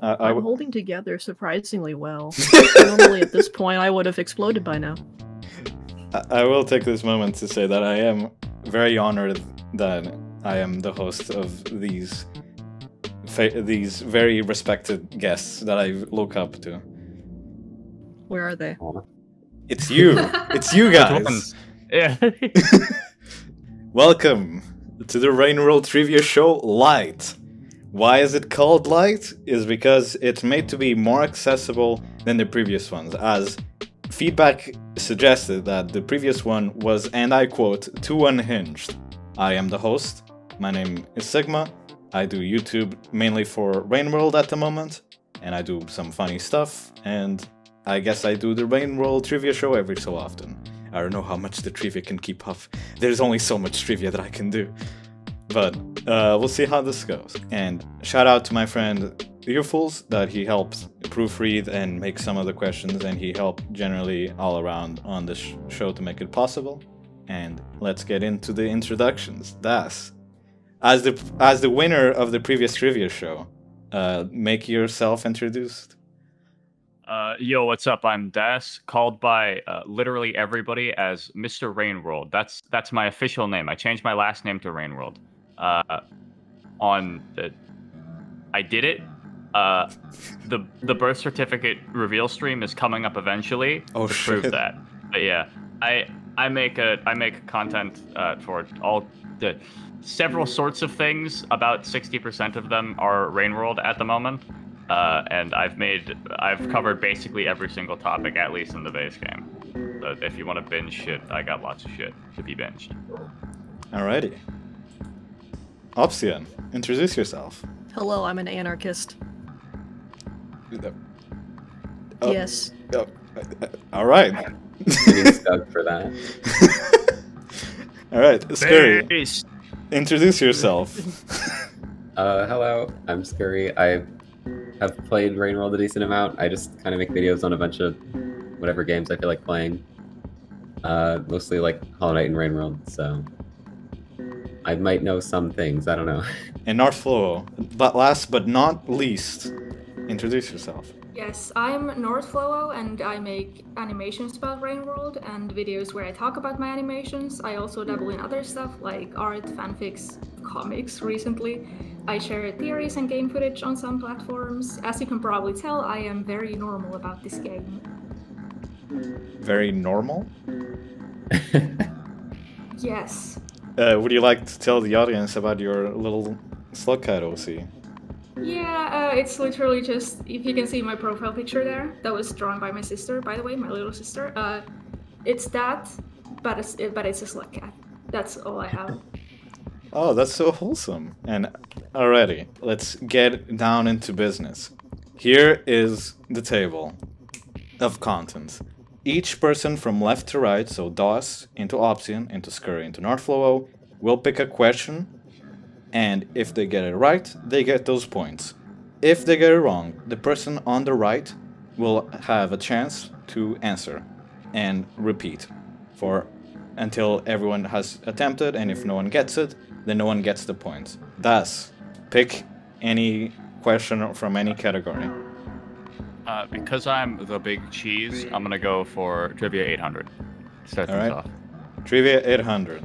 Uh, I I'm w- holding together surprisingly well. Normally, at this point, I would have exploded by now. I- I will take this moment to say that I am very honored that I am the host of these fa- these very respected guests that I look up to. Where are they? It's you. it's you guys. Yeah. Welcome to the Rain World Trivia Show Light. Why is it called Light? Is because it's made to be more accessible than the previous ones, as feedback suggested that the previous one was, and I quote, too unhinged. I am the host. My name is Sigma. I do YouTube mainly for Rain World at the moment, and I do some funny stuff, and I guess I do the Rain World Trivia Show every so often. I don't know how much the trivia can keep up. There's only so much trivia that I can do. But uh, we'll see how this goes. And shout out to my friend Earfuls that he helped proofread and make some of the questions, and he helped generally all around on this sh- show to make it possible. And let's get into the introductions. Das, as the as the winner of the previous trivia show, uh, make yourself introduced. Uh, yo, what's up? I'm Das, called by uh, literally everybody as Mr. Rainworld. That's that's my official name. I changed my last name to Rainworld. Uh, on the, I did it. Uh, the the birth certificate reveal stream is coming up eventually Oh, to prove that. But yeah, I I make a I make content uh, for all the several sorts of things. About sixty percent of them are Rainworld at the moment. Uh, and I've made, I've covered basically every single topic, at least in the base game. But if you want to binge shit, I got lots of shit to be binged. Alrighty. Opsiian, introduce yourself. Hello, I'm an anarchist. Oh. Yes. Oh, uh, all right. Stuck for that. all right, Skurry, Base. introduce yourself. Uh, hello, I'm Skurry. I have played Rain World a decent amount. I just kind of make videos on a bunch of whatever games I feel like playing. Uh, mostly like Hollow Knight and Rain World, so I might know some things. I don't know. and Northflow, but last but not least, introduce yourself. Yes, I'm Northflowo and I make animations about Rain World and videos where I talk about my animations. I also dabble in other stuff like art, fanfics, comics recently. I share theories and game footage on some platforms. As you can probably tell, I am very normal about this game. Very normal. Yes. Uh, would you like to tell the audience about your little slugcat OC? Yeah, uh, it's literally just if you can see my profile picture there. That was drawn by my sister, by the way, my little sister. Uh, it's that, but it's but it's a slug cat. That's all I have. Oh, that's so wholesome. And already, let's get down into business. Here is the table of contents. Each person from left to right, so Das into Opsiian, into Skurry, into Northflow, will pick a question, and if they get it right, they get those points. If they get it wrong, the person on the right will have a chance to answer and repeat for until everyone has attempted, and if no one gets it, then no one gets the points. Das, pick any question from any category. Uh, because I'm the big cheese, I'm gonna go for trivia 800. Start All things right. off. Trivia 800.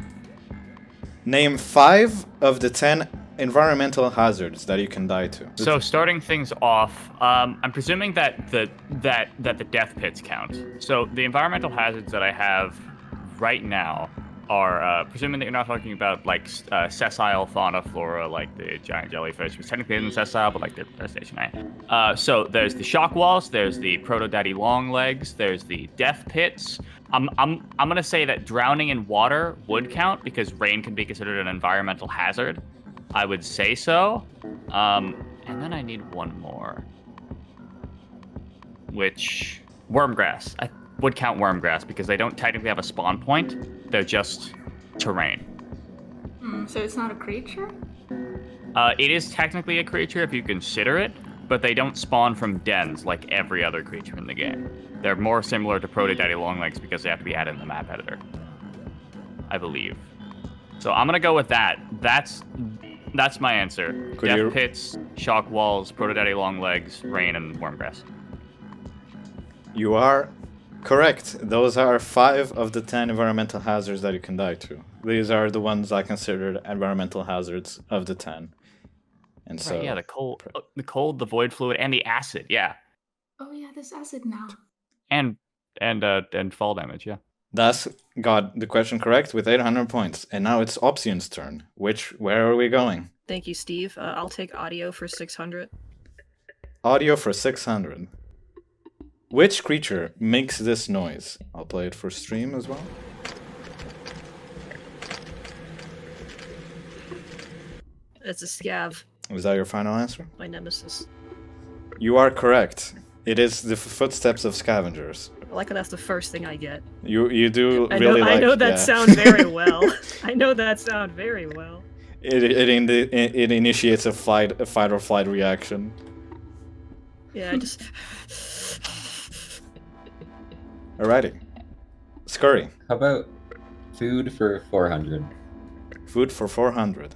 Name five of the ten environmental hazards that you can die to. So starting things off, um, I'm presuming that the that that the death pits count. So the environmental hazards that I have right now are uh, presuming that you're not talking about like uh, sessile fauna flora like the giant jellyfish, which technically isn't sessile, but like the crustacean. Uh, so there's the shock walls, there's the proto daddy long legs, there's the death pits. I'm, I'm, I'm gonna say that drowning in water would count because rain can be considered an environmental hazard. I would say so. Um, and then I need one more, which wormgrass. I would count wormgrass because they don't technically have a spawn point. They're just terrain. Hmm, so it's not a creature? Uh, it is technically a creature if you consider it, but they don't spawn from dens like every other creature in the game. They're more similar to Proto Daddy Longlegs because they have to be added in the map editor. I believe. So I'm gonna go with that. That's That's my answer. Could Death you- pits, shock walls, proto daddy long legs, rain, and wormgrass. You are correct. Those are five of the ten environmental hazards that you can die to. These are the ones I considered environmental hazards of the ten. And so right, yeah, the cold, the cold, the void fluid, and the acid. Yeah, Oh yeah, there's acid now. and and uh and fall damage. Yeah. Das got the question correct with 800 points. And now it's Opsiian's turn. Which, where are we going? Thank you, Steve. Uh, I'll take audio for 600. Audio for 600. Which creature makes this noise? I'll play it for stream as well. It's a scav, Is that your final answer? my nemesis. You are correct. It is the footsteps of scavengers. I like that's the first thing I get. You you do I really know, like I know that yeah. sound very well. I know that sound very well. It it, indi- it it initiates a fight a fight or flight reaction. Yeah, I just. Alrighty. Skurry. How about food for 400? Food for 400.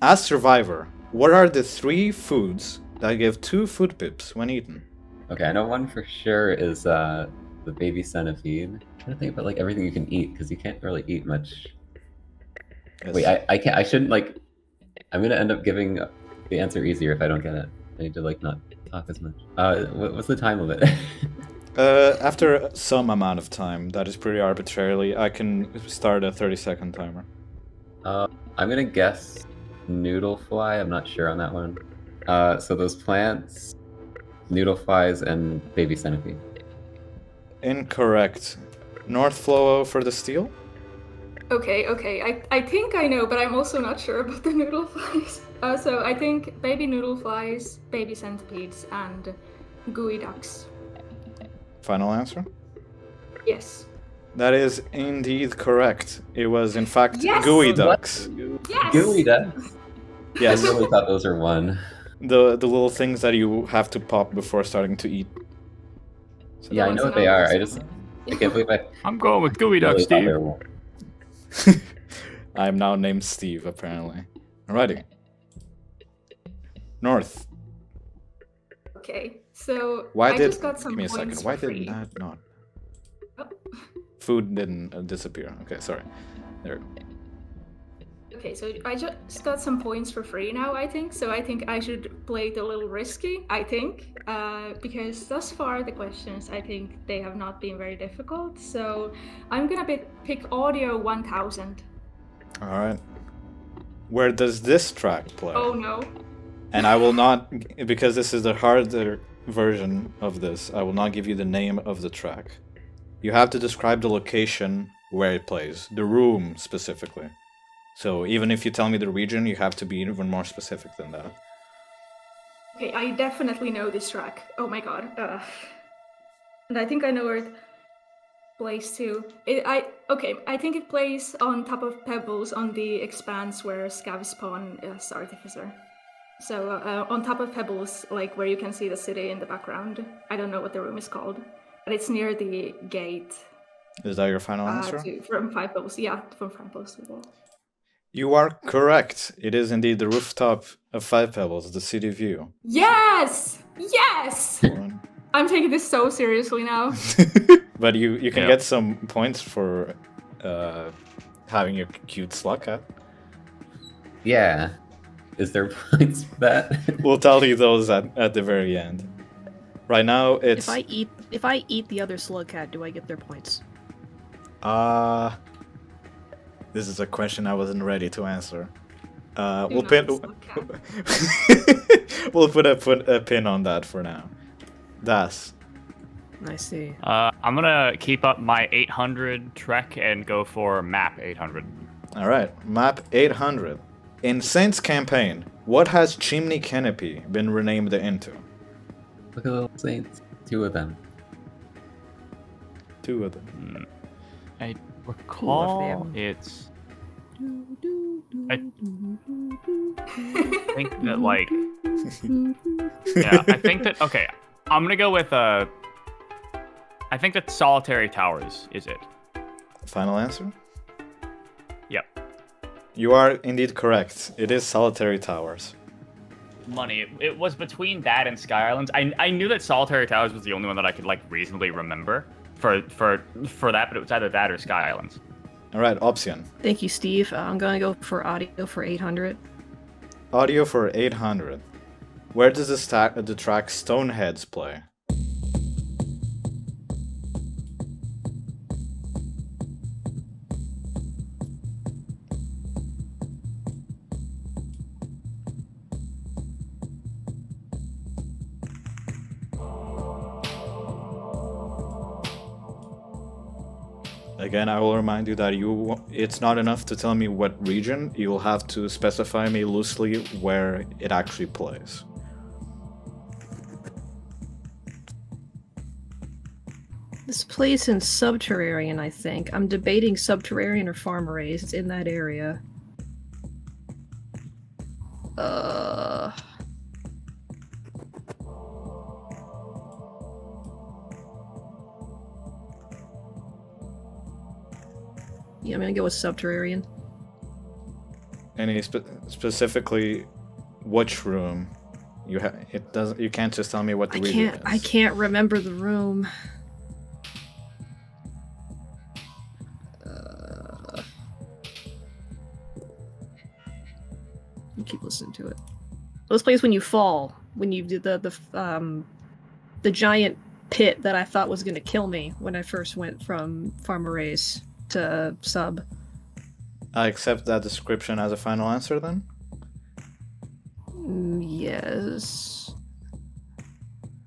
As survivor, what are the three foods that give two food pips when eaten? Okay, I know one for sure is uh, the baby centipede. I'm trying to think about like everything you can eat because you can't really eat much. Yes. Wait, I, I can't. I shouldn't like. I'm gonna end up giving the answer easier if I don't get it. I need to like not talk as much. Uh, what, what's the time of it? Uh, after some amount of time, that is pretty arbitrarily, I can start a 30 second timer. uh, I'm gonna guess noodle fly. I'm not sure on that one. Uh, so those plants, noodle flies, and baby centipede. Incorrect. North Flow for the steel? Okay, okay. I, I think I know, but I'm also not sure about the noodle flies. Uh, so I think baby noodle flies, baby centipedes, and gooey ducks. Final answer? Yes. That is indeed correct. It was, in fact, Yes! gooey What? ducks. Yes. Gooey ducks. I really thought those were one. the the little things that you have to pop before starting to eat. So Yeah, I know what they are. I just one. I can't believe I I'm going with gooey ducks, really Steve. I am now named Steve, apparently. Alrighty. North. Okay, so Why I did? just got some give me a second. Why did that not? Oh. Food didn't uh, disappear. Okay, sorry. There. Okay, so I just got some points for free now, I think. So I think I should play it a little risky, I think. Uh, because thus far, the questions, I think they have not been very difficult. So I'm gonna be- pick audio 1000. All right. Where does this track play? Oh no. And I will not, because this is the harder version of this. I will not give you the name of the track. You have to describe the location where it plays, the room specifically. So even if you tell me the region, you have to be even more specific than that. Okay, I definitely know this track. Oh my god. Uh, and I think I know where it plays too. It, I okay. I think it plays on top of pebbles on the expanse where Scav spawn is artificer. So uh, on top of pebbles, like where you can see the city in the background. I don't know what the room is called, but it's near the gate. Is that your final Uh, answer? to, from five pebbles. Yeah, from five pebbles to the wall. You are correct. It is indeed the rooftop of Five Pebbles, the city view. Yes! Yes! I'm taking this so seriously now. but you, you can Yeah. get some points for uh, having your cute slug cat. Yeah. Is there points for that? We'll tell you those at, at the very end. Right now, it's If I eat, if I eat the other slug cat, do I get their points? uh this is a question I wasn't ready to answer. Uh, Do we'll pin we'll put a put a pin on that for now. Das. I see. Uh, I'm gonna keep up my 800 trek and go for map 800. All right, map 800. In Saints campaign, what has Chimney Canopy been renamed into? Look at the little saints. Two of them. Two of them. I recall them. it's. I think that like. yeah, I think that okay. I'm gonna go with uh. I think that solitary towers is it. Final answer? Yep. You are indeed correct. It is Solitary Towers. Money. It, it was between that and Sky Islands. I, I knew that Solitary Towers was the only one that I could like reasonably remember for for for that, but it was either that or Sky Islands. All right, Opsiian. Thank you, Steve. Uh, I'm gonna go for audio for 800. Audio for 800. Where does the, sta- the track Stoneheads play? Again, I will remind you that you it's not enough to tell me what region, you will have to specify me loosely where it actually plays. This place in Subterranean, I think. I'm debating Subterranean or Farm Arrays. It's in that area. Uh. Yeah, I'm gonna go with Subterranean. Any spe- specifically which room? You ha- it doesn't you can't just tell me what the I can't. I can't remember the room. Uh, keep listening to it. Those places when you fall, when you did the the um, the giant pit that I thought was gonna kill me when I first went from Farm Arrays to Sub. I accept that description as a final answer then. Yes.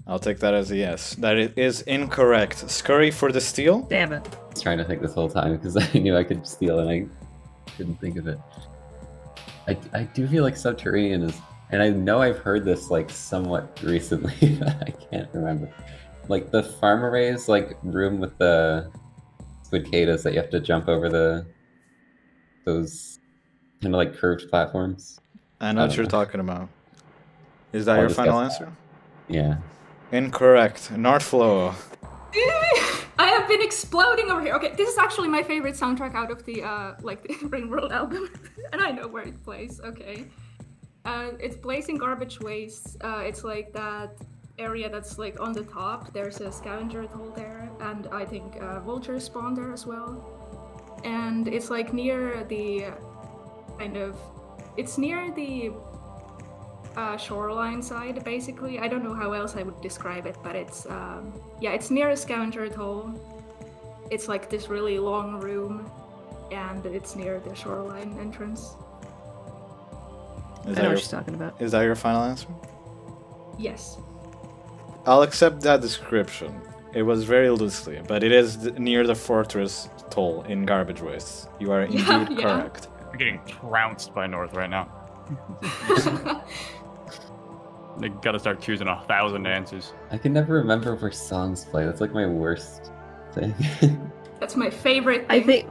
I'll take that as a yes. That is incorrect. Skurry for the steal. Damn it. I was trying to think this whole time because I knew I could steal and I couldn't think of it. I, I do feel like Subterranean is, and I know I've heard this like somewhat recently, but I can't remember. Like the farm arrays, like room with the squidcadas that you have to jump over the those kind of like curved platforms. I know I what don't you're know. talking about. Is that I'll your discuss final that. answer? Yeah. Incorrect. Northflow. I have been exploding over here. Okay, this is actually my favorite soundtrack out of the uh like the Rain World album, and I know where it plays. Okay, uh, it's Blazing Garbage Waste. Uh, it's like that area that's like on the top. There's a scavenger hole there, and I think uh, vultures spawn there as well. And it's like near the kind of, it's near the uh, shoreline side, basically. I don't know how else I would describe it, but it's um, yeah, it's near a scavenger hole. It's like this really long room, and it's near the shoreline entrance. Is I know that, your, what she's talking about. is that your final answer? Yes. I'll accept that description. It was very loosely, but it is near the fortress toll in Garbage Waste. You are indeed Yeah, yeah. correct. I'm getting trounced by North right now. They gotta start choosing a thousand answers. I can never remember where songs play. That's like my worst thing. That's my favorite. I think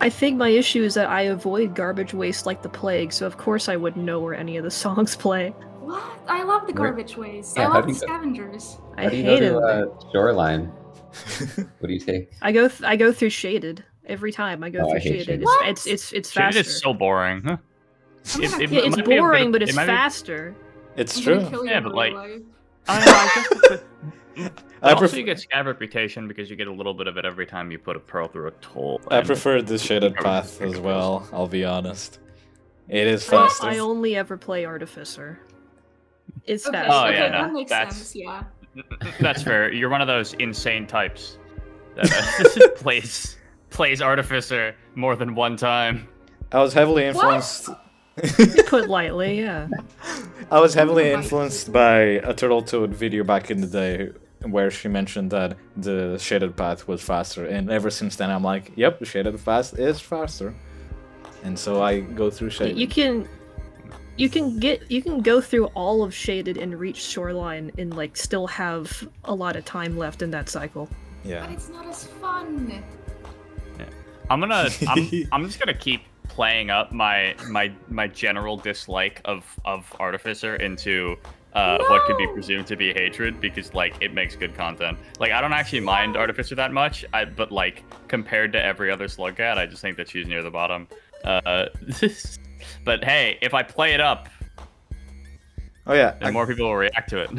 I think my issue is that I avoid garbage waste like the plague, so of course I wouldn't know where any of the songs play. What? I love the Where- garbage waste. Yeah, I love the you go- scavengers. I How do you hate it. to uh, Shoreline? What do you take? I go th- I go through shaded every time. I go Oh, through hate shaded. Shaded. It's, What? it's it's it's Shaded faster. is so boring. Huh? I'm It- gonna it yeah, it's might be a bit of- boring, but it it's might be- faster. It's I'm true. kill Yeah, but, like- life. I don't know. I guess it's the- I also, prefer you get scav reputation because you get a little bit of it every time you put a pearl through a toll. I prefer the shaded path as well. I'll be honest. It is I- faster. I only ever play artificer. It's Okay, faster. Oh, okay, yeah, no, that makes that's- sense. Yeah. That's fair. You're one of those insane types that uh, plays plays artificer more than one time. I was heavily influenced. Put lightly, yeah. I was heavily influenced by a Turtle Toad video back in the day where she mentioned that the shaded path was faster, and ever since then I'm like, yep, the shaded path is faster, and so I go through shaded. You can you can get you can go through all of shaded and reach shoreline and like still have a lot of time left in that cycle. Yeah. But yeah. it's not as fun. Yeah. I'm gonna. I'm, I'm just gonna keep playing up my my my general dislike of of artificer into uh, what could be presumed to be hatred because like it makes good content. Like I don't actually mind artificer that much, I, but like compared to every other slug cat, I just think that she's near the bottom. Uh, but hey, if I play it up, Oh yeah, then I, more people will react to it.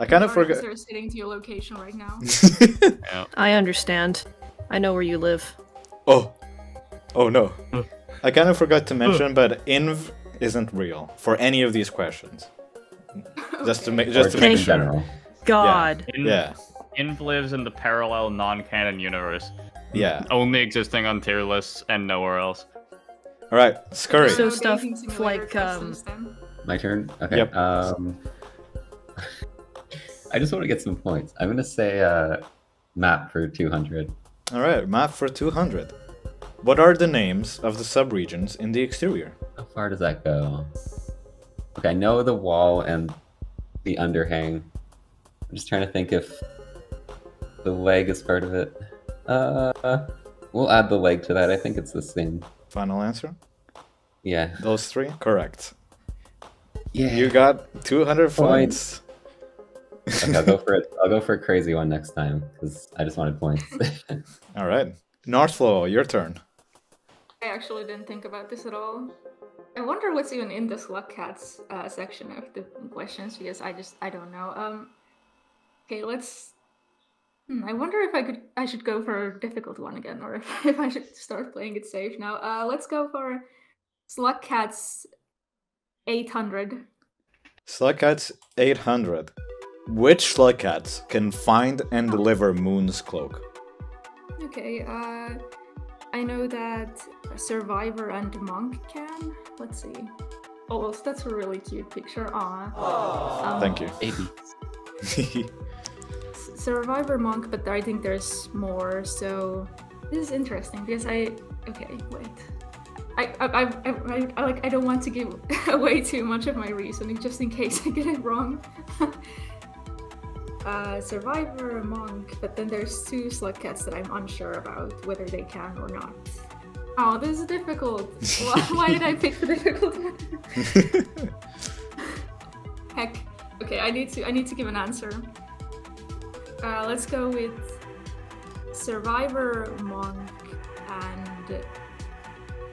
I kind of Ours forgot. are sitting to your location right now. Yeah. I understand. I know where you live. oh, oh no. I kind of forgot to mention, but inv isn't real for any of these questions. Just to make, Or just to in make Thank sure. general. God. In- Yeah, Inv lives in the parallel non-canon universe, yeah. only existing on tier lists and nowhere else. All right, Skurry. So stuff like, um. My turn. Okay. Yep. Um, I just want to get some points. I'm gonna say uh, map for 200. All right, map for 200. What are the names of the subregions in the exterior? How far does that go? Okay, I know the wall and the underhang. I'm just trying to think if the leg is part of it. Uh, we'll add the leg to that. I think it's the same. Final answer? Yeah. Those three? Correct. Yeah. You got 200 Points. points. Okay, I'll go for it. I'll go for a crazy one next time because I just wanted points. All right. Northflow, your turn. I actually didn't think about this at all. I wonder what's even in the Slug Cats uh, section of the questions because I just I don't know. Um, okay, let's. Hmm, I wonder if I could I should go for a difficult one again, or if, if I should start playing it safe now. Uh, let's go for Slug Cats 800. Slugcats 800. Which Slugcats can find and deliver Moon's cloak? Okay, uh, I know that Survivor and Monk can. Let's see. Oh, that's a really cute picture. Aw. Um, Thank you. Baby. Survivor Monk, but I think there's more. So this is interesting because I. Okay, wait. I I, I, I, I like I don't want to give away too much of my reasoning just in case I get it wrong. uh, Survivor Monk, but then there's two slug cats that I'm unsure about whether they can or not. Oh, this is difficult. why, why did I pick the difficult one? Heck. Okay, I need to I need to give an answer. Uh, let's go with Survivor, Monk, and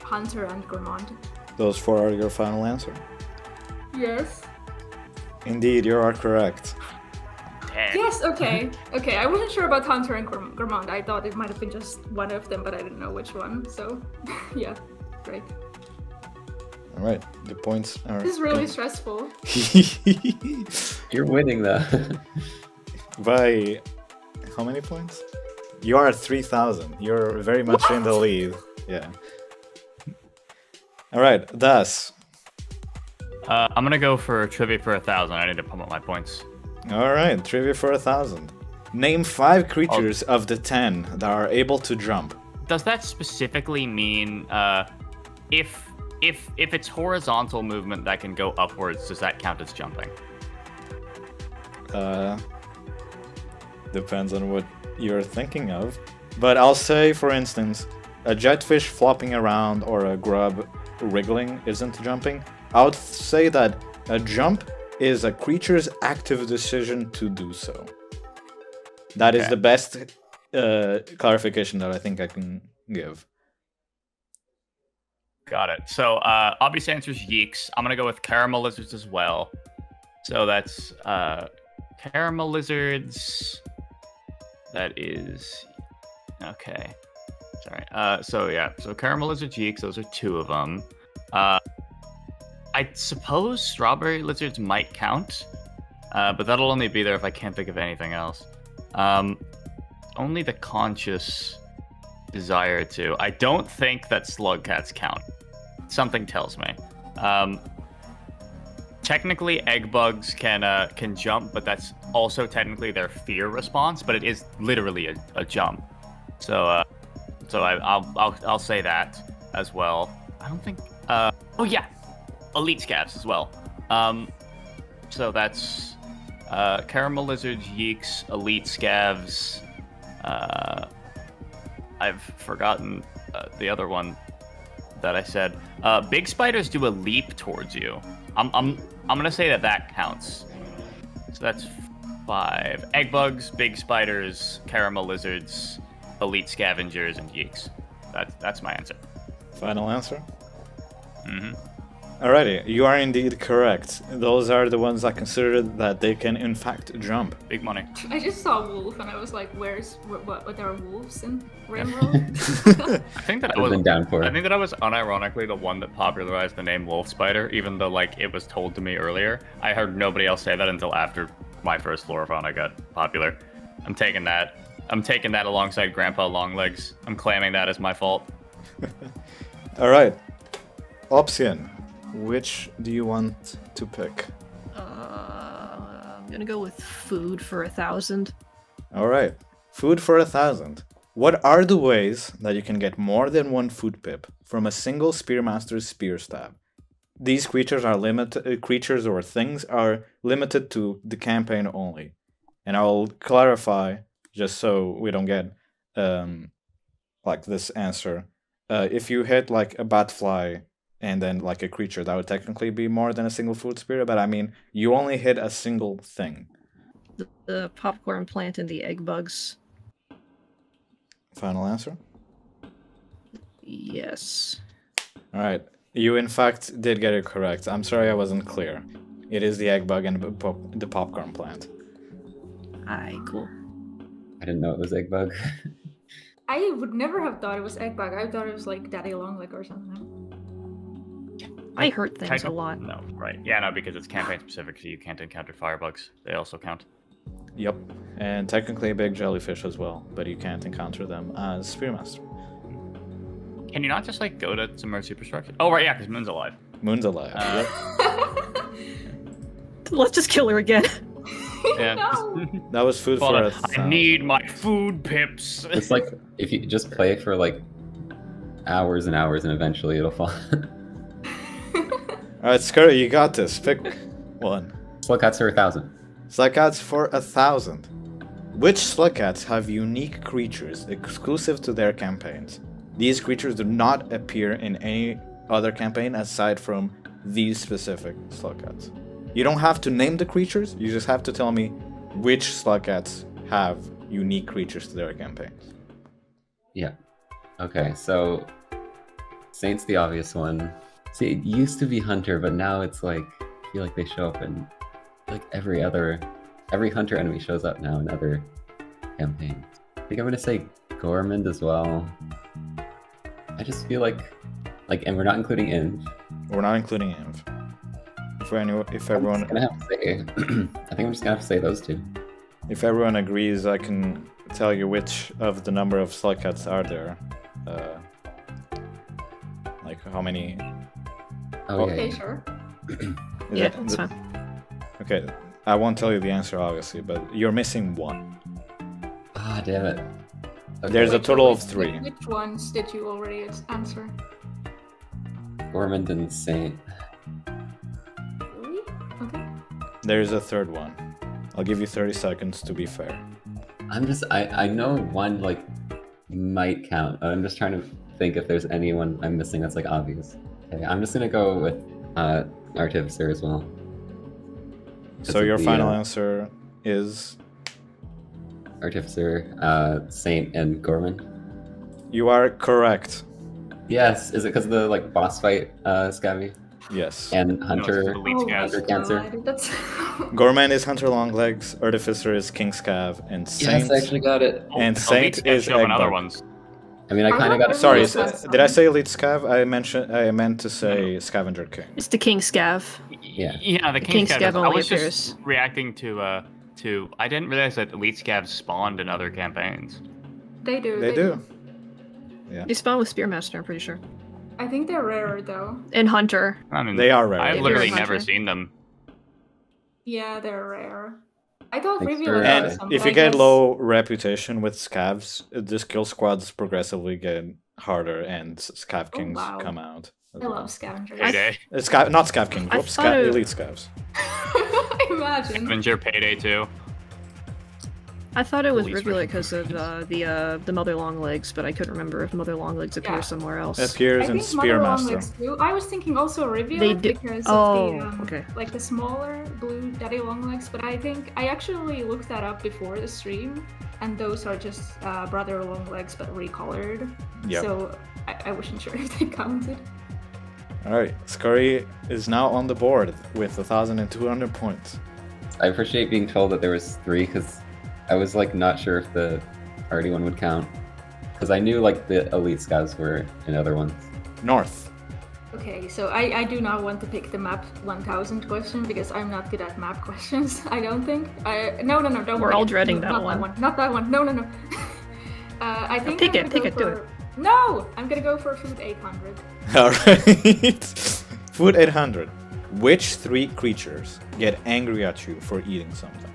Hunter and Gourmand. Those four are your final answer? Yes. Indeed, you are correct. Yes. Okay. Okay. I wasn't sure about Hunter and Gourm- Gourmand. I thought it might have been just one of them, but I didn't know which one. So, yeah. Great. All right, the points are. This is really stressful. You're winning though. By how many points? You are at 3,000. You're very much in the lead. Yeah. All right, Das. Uh, I'm gonna go for trivia for a thousand. I need to pump up my points. All right, trivia for a thousand. Name five creatures of the ten that are able to jump. Does that specifically mean uh, if if if it's horizontal movement that can go upwards, does that count as jumping? Uh, depends on what you're thinking of. But I'll say, for instance, a jetfish flopping around or a grub wriggling isn't jumping. I would say that a jump is a creature's active decision to do so. That is Okay. the best uh, clarification that I think I can give. Got it. So uh, obvious answer is yeeks. I'm gonna go with caramel lizards as well. So that's uh, caramel lizards. That is okay. Sorry. Uh, so yeah. So caramel lizards, yeeks. Those are two of them. Uh, I suppose strawberry lizards might count, uh, but that'll only be there if I can't think of anything else. Um, only the conscious desire to. I don't think that slug cats count. Something tells me. Um, technically, egg bugs can uh, can jump, but that's also technically their fear response. But it is literally a, a jump. So, uh, so I, I'll, I'll I'll say that as well. I don't think. Uh, oh yeah, elite scavs as well. Um, so that's uh, caramel lizards, yeeks, elite scavs. Uh, I've forgotten uh, the other one that I said. Uh, big spiders do a leap towards you. I'm, I'm, I'm gonna say that that counts. So that's five. Egg bugs, big spiders, caramel lizards, elite scavengers, and yeeks. That's that's my answer. Final answer? hmm Alrighty, you are indeed correct. Those are the ones I consider that they can in fact jump. Big money. I just saw wolf and I was like, "Where's what? What, what are wolves in Rain World?" I think that I was been down for. I think that I was unironically the one that popularized the name Wolf Spider, even though like it was told to me earlier. I heard nobody else say that until after my first Lorifon got popular. I'm taking that. I'm taking that alongside Grandpa Longlegs. I'm claiming that as my fault. Alright. Opsiian. Which do you want to pick? Uh, I'm gonna go with food for a thousand. Alright. Food for a thousand. What are the ways that you can get more than one food pip from a single Spearmaster's spear stab? These creatures are limited. Uh, creatures or things are limited to the campaign only, and I'll clarify just so we don't get um, like this answer. Uh, if you hit like a batfly and then like a creature, that would technically be more than a single food spirit But I mean, you only hit a single thing. The, the popcorn plant and the egg bugs. Final answer. Yes. All right. You in fact did get it correct. I'm sorry I wasn't clear. It is the egg bug and the pop- the popcorn plant. Aye, cool. I didn't know it was egg bug. I would never have thought it was egg bug. I thought it was like daddy long leg or something. I hurt things a lot. No, right. Yeah, no, because it's campaign specific, so you can't encounter firebugs. They also count. Yep. And technically a big jellyfish as well, but you can't encounter them as Spearmaster. Can you not just like go to some more superstructure? Oh right, yeah, because Moon's alive. Moon's alive. Uh, yep. Let's just kill her again. Yeah. no. That was food Hold for us. I thousand. need my food pips. it's like if you just play for like hours and hours, and eventually it'll fall. Uh, Alright, Skurry, you got this. Pick one. Slugcats are a thousand. Slugcats for a thousand. Which Slugcats have unique creatures exclusive to their campaigns? These creatures do not appear in any other campaign aside from these specific Slugcats. You don't have to name the creatures, you just have to tell me which Slugcats have unique creatures to their campaigns. Yeah. Okay, so Saint's the obvious one. See, it used to be Hunter, but now it's like I feel like they show up in like every other every Hunter enemy shows up now in other campaigns. I think I'm gonna say Gourmand as well. I just feel like like and we're not including Inv. We're not including Inv. If, any, if I'm everyone gonna have to say I think I'm just gonna have to say those two. if everyone agrees, I can tell you which of the number of Slugcats are there. Uh, like how many? Oh Okay, yeah. sure. yeah, it- that's fine. Okay, I won't tell you the answer obviously, but you're missing one. Ah, damn it. Okay. There's a total which- of three. Which ones did you already answer? Gourmand and Saint. Really? Okay. There's a third one. I'll give you 30 seconds to be fair. I'm just I I know one like might count. I'm just trying to think if there's anyone I'm missing that's like obvious. Okay, I'm just gonna go with uh Artificer as well. So your the, final uh, answer is Artificer, uh Saint and Gourmand. you are correct. Yes, is it because of the like boss fight uh Scabby? Yes. And Hunter it's the Oh, gas. Hunter Cancer. God, That's Gourmand is Hunter Longlegs, Artificer is King Scav, and Saint. Yes, I actually got it. And The Saint is show up in other ones. I mean I I kinda got it. Sorry, is- did I say Elite Scav? I mentioned I meant to say Scavenger King. It's the King Scav. Yeah. Yeah, the The King, King Scav. Scav I was appears. just reacting to uh to I didn't realize that Elite Scavs spawned in other campaigns. they do. They do. Yeah. They spawn with Spearmaster, I'm pretty sure. I think they're rarer though. And Hunter. I mean, They are rare. I've literally never rare. seen them. Yeah, they're rare. I thought Thanks Reveal for- was And awesome, if you I get guess- low reputation with scavs, the skill squads progressively get harder, and scav Oh, kings wow. come out. I well. love scavengers. Payday. Uh, Scav, not scav kings, whoops, thought sca- it- elite scavs. Imagine. Avenger Payday too. I thought it was Police Rivulet because of uh, the uh, the Mother Longlegs, but I couldn't remember if Mother Longlegs appear Yeah. somewhere else. It Appears I in Spearmaster. I was thinking also Reveal They do- because Oh, of the um, okay. like the smaller blue daddy longlegs, but I think I actually looked that up before the stream, and those are just uh, brother longlegs but recolored. Yep. So I, I wasn't sure if they counted. All right, Skurry is now on the board with 1,200 points. I appreciate being told that there was three because I was like not sure if the party one would count because I knew like the elite scavs were in other ones. North. Okay, so I, I do not want to pick the map 1000 question because I'm not good at map questions. I don't think. I no no no don't We're worry. all dreading No, that not one. That one. Not that one. No no no. uh, I think pick I'm it, gonna pick go it, do for- No, I'm gonna go for food 800. All right. Food 800. Which three creatures get angry at you for eating something?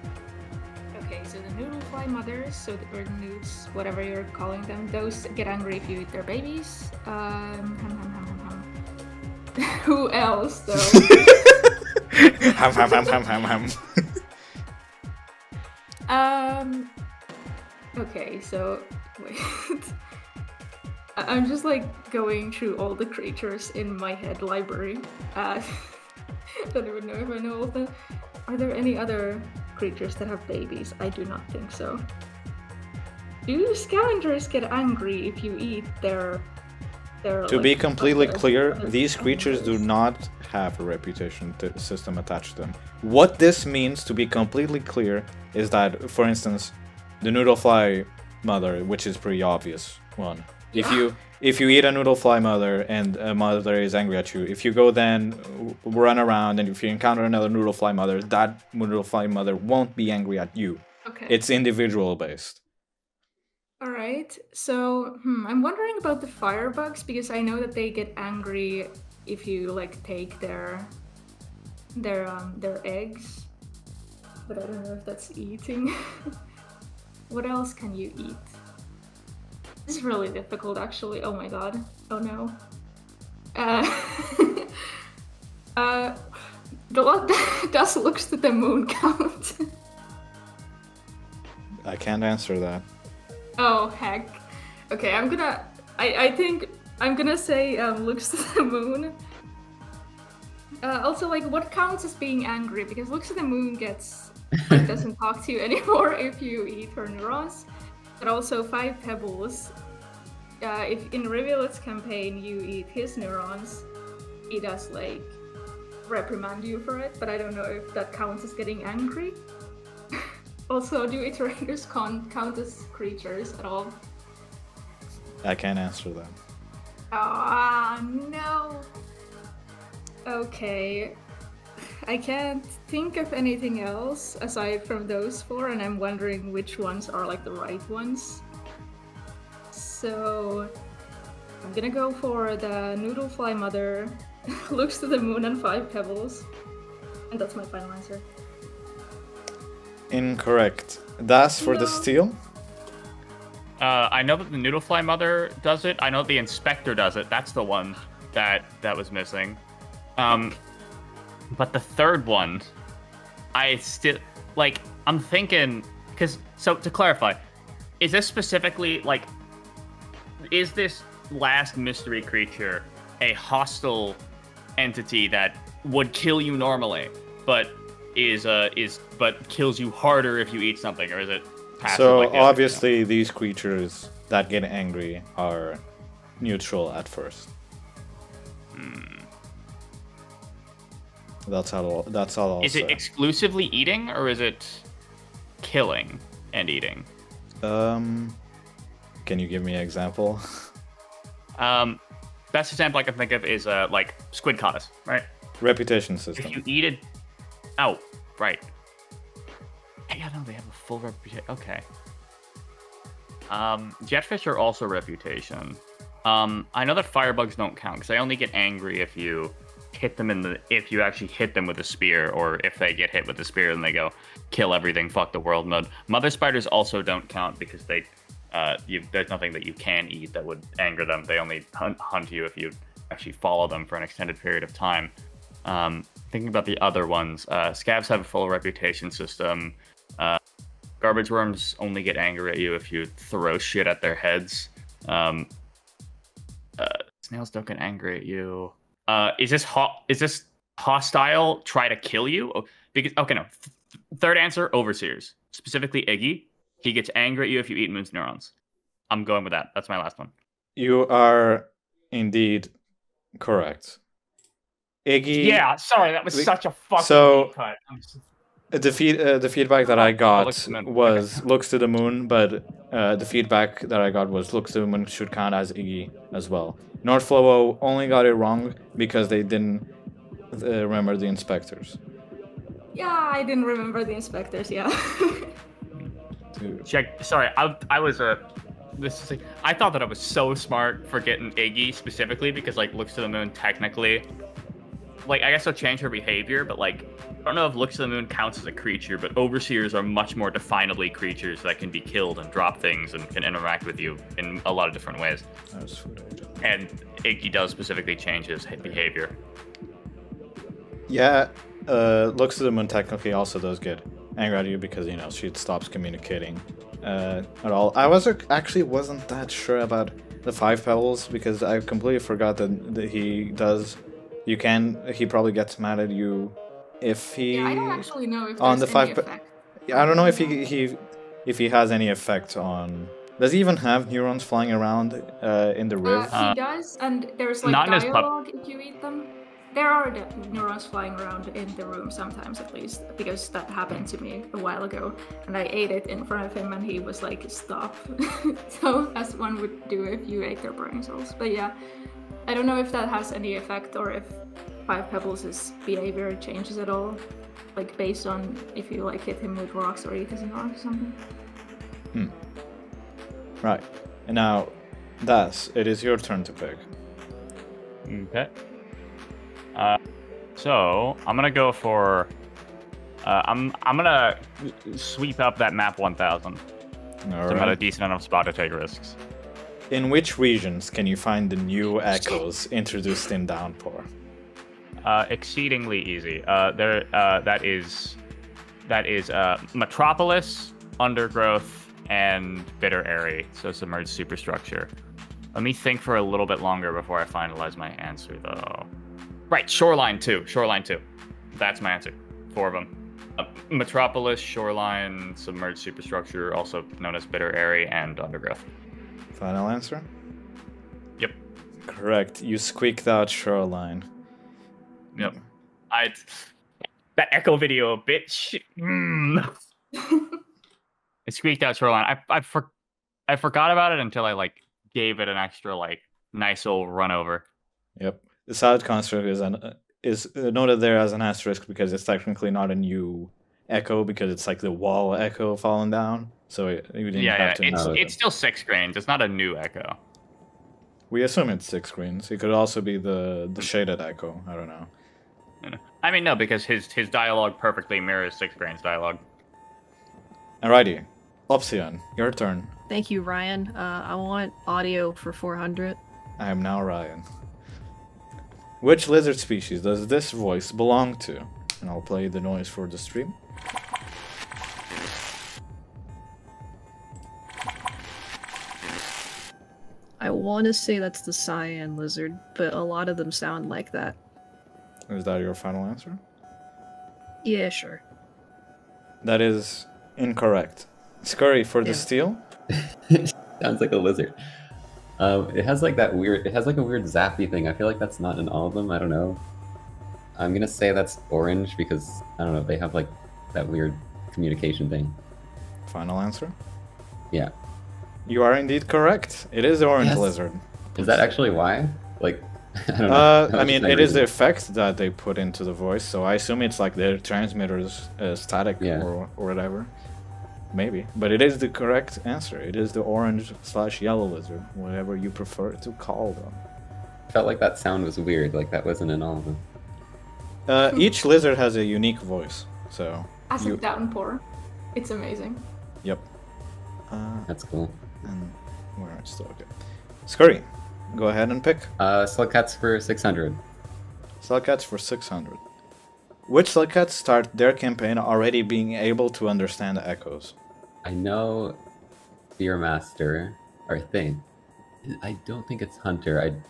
Okay, so the noodle fly mothers, so the, or newts, whatever you're calling them, those get angry if you eat their babies. Um, hum, hum, hum, hum, hum. Who else though? ham, ham, ham, ham, ham, ham. Um. Okay, so wait. I'm just like going through all the creatures in my head library. Uh, don't even know if I know all of them. Are there any other creatures that have babies? I do not think so. Do scavengers get angry if you eat their their? To like, be completely other- clear, other these creatures do not have a reputation t- system attached to them. What this means, to be completely clear, is that, for instance, the noodlefly mother, which is pretty obvious one. If you if you eat a noodle fly mother and a mother is angry at you, if you go then run around and if you encounter another noodle fly mother, that noodle fly mother won't be angry at you. Okay. It's individual based. All right. So, hmm, I'm wondering about the firebugs because I know that they get angry if you like take their their um their eggs. But I don't know if that's eating. what else can you eat? Is really difficult actually. Oh my god. Oh no. Uh Uh the what does looks to the moon count? I can't answer that. Oh heck. Okay, I'm gonna. I I think I'm gonna say um, looks to the moon. Uh, also, like, what counts as being angry? Because looks to the moon gets like, doesn't talk to you anymore if you eat her neurons. But also five pebbles. Uh, if in Rivulet's campaign you eat his neurons, he does like reprimand you for it. But I don't know if that counts as getting angry. also, do iterators con- count as creatures at all? I can't answer that. Ah, no. Okay. I can't think of anything else aside from those four, and I'm wondering which ones are like the right ones. So I'm gonna go for the noodle fly mother, looks to the moon and five pebbles. And that's my final answer. Incorrect. Das for the No. steal? Uh, I know that the Noodlefly mother does it. I know the inspector does it. That's the one that that was missing. Um, but the third one, I still like. I'm thinking because so to clarify, is this specifically like, is this last mystery creature a hostile entity that would kill you normally, but is uh is but kills you harder if you eat something, or is it? passive So like the other two? obviously these creatures that get angry are neutral at first. That's all. That's all. I'll Is it exclusively eating or is it killing and eating? um, can you give me an example? Um, best example I can think of is uh like squidcadas, right? Reputation system. If you eat it, oh, right. Yeah, no, they have a full reputation. Okay. Um, jetfish are also reputation. Um, I know that firebugs don't count because they only get angry if you hit them in the if you actually hit them with a spear or if they get hit with a spear and they go kill everything, fuck the world mode. Mother spiders also don't count because they uh, you, there's nothing that you can eat that would anger them. They only hunt, hunt you if you actually follow them for an extended period of time. Um, thinking about the other ones, uh, scavs have a full reputation system. Uh, garbage worms only get angry at you if you throw shit at their heads. Um, uh, snails don't get angry at you. Uh, is this ho- is this hostile? Try to kill you? Oh, because okay, no. Th- third answer: overseers, specifically Iggy. He gets angry at you if you eat moon's neurons. I'm going with that. That's my last one. You are indeed correct. Iggy. Yeah, sorry, that was We- such a fucking so- cut. I'm s- The feed, uh, the feedback that I got looks to the moon. was looks to the moon, but uh, the feedback that I got was looks to the moon should count as Iggy as well. North Flowo only got it wrong because they didn't uh, remember the inspectors. Yeah, I didn't remember the inspectors. Yeah. too. Check. Sorry, I, I was a. this is like, I thought that I was so smart for getting Iggy specifically because like looks to the moon technically, like I guess it'll change her behavior, but like I don't know if looks to the moon counts as a creature, but overseers are much more definably creatures that can be killed and drop things and can interact with you in a lot of different ways. That. And Iggy does specifically change his behavior. Yeah, uh, looks to the moon technically also does get angry at you because you know she stops communicating uh, at all. I was actually wasn't that sure about the five pebbles because I completely forgot that, that he does. You can. He probably gets mad at you if he. yeah, I don't actually know if on the any five pe- effect. I don't know if he he if he has any effect on. Does he even have neurons flying around uh, in the riv? Uh, he does, and there's like Not in his pub- dialogue if you eat them. There are the neurons flying around in the room sometimes, at least, because that happened to me a while ago, and I ate it in front of him, and he was like, "Stop!" so, as one would do if you ate their brain cells. But yeah, I don't know if that has any effect, or if Five Pebbles' behavior changes at all, like based on if you like hit him with rocks or eat his neurons or something. Hmm. Right. And now, Das, it is your turn to pick. Okay. Uh, so I'm gonna go for. Uh, I'm I'm gonna sweep up that map 1000. All So I'm at a right. decent enough spot to take risks. In which regions can you find the new echoes introduced in Downpour? Uh, exceedingly easy. Uh, there. Uh, that is. That is uh, Metropolis, Undergrowth, and Bitter Aerie. So submerged superstructure. Let me think for a little bit longer before I finalize my answer, though. Right, Shoreline 2. Shoreline 2. That's my answer. Four of them. Uh, Metropolis, Shoreline, Submerged Superstructure, also known as Bitter Aerie, and Undergrowth. Final answer? Yep. Correct. You squeaked out shoreline. Yep. I. That echo video, bitch. Mm. I squeaked out Shoreline. I I for, I forgot about it until I like gave it an extra like nice old run over. Yep. The side construct is an uh, is uh, noted there as an asterisk because it's technically not a new echo because it's like the wall echo falling down. So it, you didn't Yeah, have yeah. to. It's know that. it's still six grains. It's not a new echo. We assume it's six grains. It could also be the the shaded echo. I don't know. I mean no, because his his dialogue perfectly mirrors six grains dialogue. Alrighty, Opsiian, your turn. Thank you, Ryan. Uh, I want audio for 400. I am now Ryan. Which lizard species does this voice belong to? And I'll play the noise for the stream. I want to say that's the cyan lizard, but a lot of them sound like that. Is that your final answer? Yeah, sure. That is incorrect. Skurry for the Yeah. steal. Sounds like a lizard. Um, it has like that weird. It has like a weird zappy thing. I feel like that's not in all of them. I don't know. I'm gonna say that's orange because I don't know. They have like that weird communication thing. Final answer. Yeah. You are indeed correct. It is orange Yes. lizard. Is that actually why? Like, I don't know. Uh, I was mean, my it is the effect that they put into the voice, so I assume it's like their transmitter's uh, static Yeah. or, or whatever. Maybe, but it is the correct answer. It is the orange slash yellow lizard, whatever you prefer to call them. Felt like that sound was weird. Like that wasn't in all of them. Uh, each lizard has a unique voice, so As you. a downpour. It's amazing. Yep. Uh, That's cool. and where it's still okay. Skurry, go ahead and pick. Uh, Slugcats for 600. Slugcats for 600. Which Slugcats start their campaign already being able to understand echoes? I know Spearmaster, or thing. I don't think it's Hunter. I'm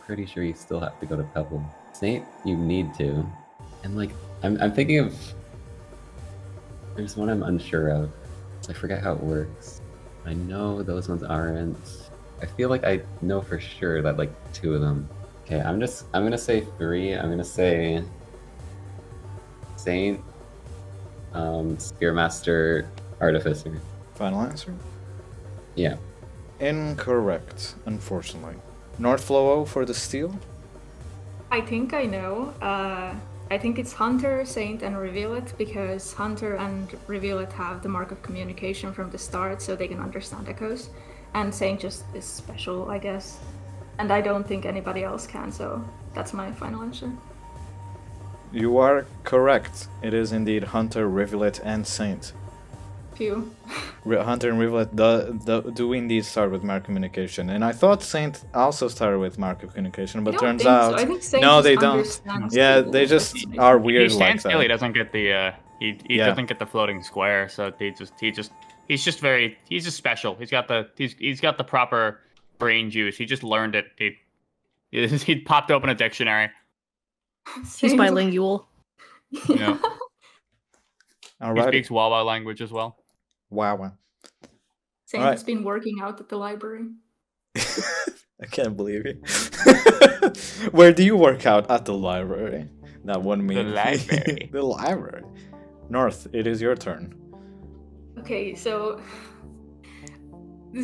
pretty sure you still have to go to Pebble. Saint, you need to. And like, I'm, I'm thinking of. There's one I'm unsure of. I forget how it works. I know those ones aren't. I feel like I know for sure that like two of them Okay, I'm just I'm gonna say three. I'm gonna say Saint, um, Spearmaster, Artificer. Final answer? Yeah. Incorrect, unfortunately. Northflowo for the steel? I think I know. Uh, I think it's Hunter, Saint, and Rivulet because Hunter and Rivulet have the mark of communication from the start, so they can understand echoes. And Saint just is special, I guess. And I don't think anybody else can, so that's my final answer. You are correct. It is indeed Hunter, Rivulet, and Saint. Phew. Ri- Hunter and Rivulet do, do, do indeed start with mark communication, and I thought Saint also started with mark communication, but turns think out so. I think Saint no, they don't. Yeah, people they just communication. are He weird like stands still. He doesn't get the. Uh, he he Yeah. doesn't get the floating square. So he just he just he's just very he's just special. He's got the he's he's got the proper brain juice. He just learned it. He he, he popped open a dictionary. He's bilingual. You know, he Alright. speaks Wawa language as well. Wow. wow. Saint Alright. has been working out at the library. I can't believe it. Where do you work out? At the library. That one me. library. the library. North, it is your turn. Okay, so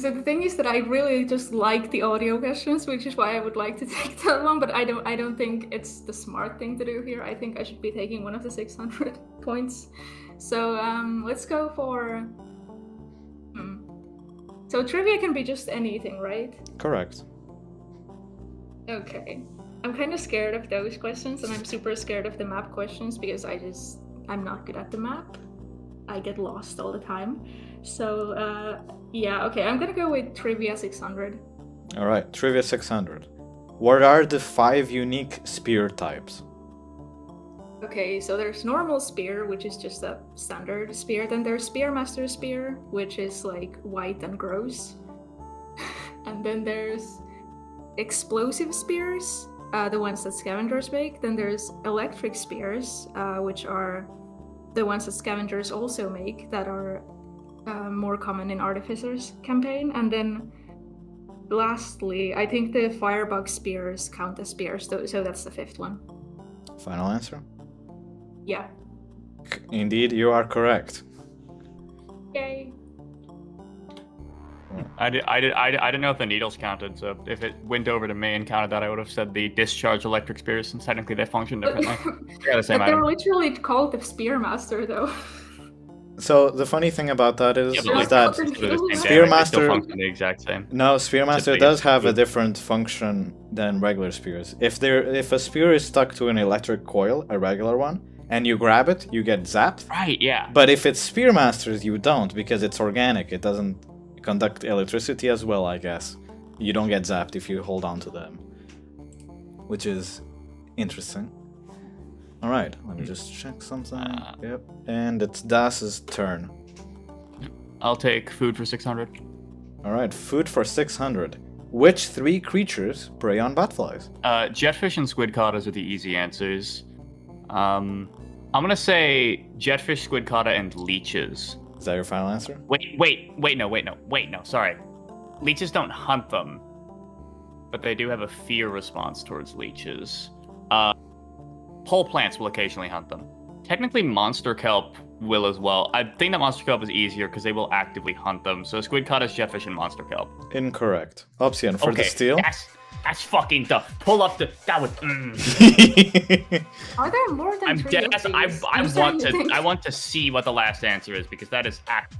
so the thing is that I really just like the audio questions, which is why I would like to take that one. But I don't. I don't think it's the smart thing to do here. I think I should be taking one of the 600 points. So um, let's go for. So trivia can be just anything, right? Correct. Okay. I'm kind of scared of those questions, and I'm super scared of the map questions because I just I'm not good at the map. I get lost all the time. So uh, yeah, okay. I'm gonna go with trivia 600. Alright, Trivia 600. What are the five unique spear types? Okay, so there's normal spear, which is just a standard spear. Then there's spearmaster spear, which is like white and gross. and then there's explosive spears, uh, the ones that scavengers make. Then there's electric spears, uh, which are the ones that scavengers also make, that are uh, more common in Artificers campaign. And then lastly, I think the firebug spears count as spears, so, so that's the fifth one. Final answer? Yeah. Indeed, you are correct. Yay. Hmm. I did, I did, I did, I didn't know if the needles counted. So if it went over to me and counted that, I would have said the discharge electric spears, since technically they function differently. yeah, the same but they're item. literally called the Spearmaster, though. So the funny thing about that is, Yeah, is that fucking- They're the same damage, Spearmaster- still function the exact same. no, Spearmaster Simply does have a different function than regular spears. If there, if a spear is stuck to an electric coil, a regular one, and you grab it, you get zapped. Right? Yeah. But if it's Spearmaster's, you don't because it's organic. It doesn't conduct electricity as well, I guess. You don't get zapped if you hold on to them, which is interesting. All right, let me just check something. Uh, yep, and it's Das's turn. I'll take food for 600. All right, food for 600. Which three creatures prey on batflies? Uh, jetfish and squidcadas are the easy answers. Um, I'm gonna say jetfish, squidcada, and leeches. Is that your final answer? Wait, wait, wait, no, wait, no, wait, no, sorry. Leeches don't hunt them, but they do have a fear response towards leeches. Uh, pole plants will occasionally hunt them. Technically, monster kelp will as well. I think that monster kelp is easier because they will actively hunt them. So squidcadas, jetfish, and monster kelp. Incorrect. Opsiian for okay, the steal. that's that's fucking tough. Pull up the that was. Mm. Are there more than I'm three dead. I. I want to think- I want to see what the last answer is because that is act.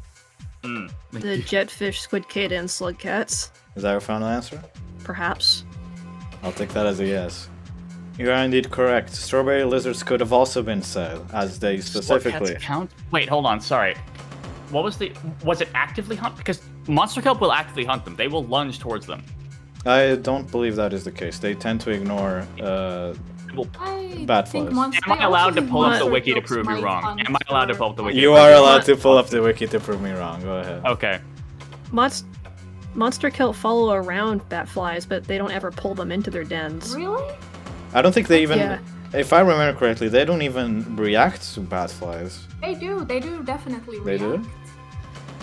Mm. The jetfish, squid kid, and slug cats, Is that your final answer? perhaps. I'll take that as a yes. You are indeed correct. Strawberry lizards could have also been said, as they Slug specifically. cats count? Wait, hold on. Sorry. What was the? Was it actively hunt? Because monster kelp will actively hunt them. They will lunge towards them. I don't believe that is the case. They tend to ignore. Uh, They will- I Bat think flies. Am I allowed to pull up the wiki to prove you might wrong? Am I allowed to pull up the wiki? you are allowed to pull up the wiki to prove me wrong. Go ahead. Okay. Monst- monster kelp follow around batflies, but they don't ever pull them into their dens. Really? I don't think they even. Yeah. If I remember correctly, they don't even react to bat flies. They do. They do definitely. They do? react.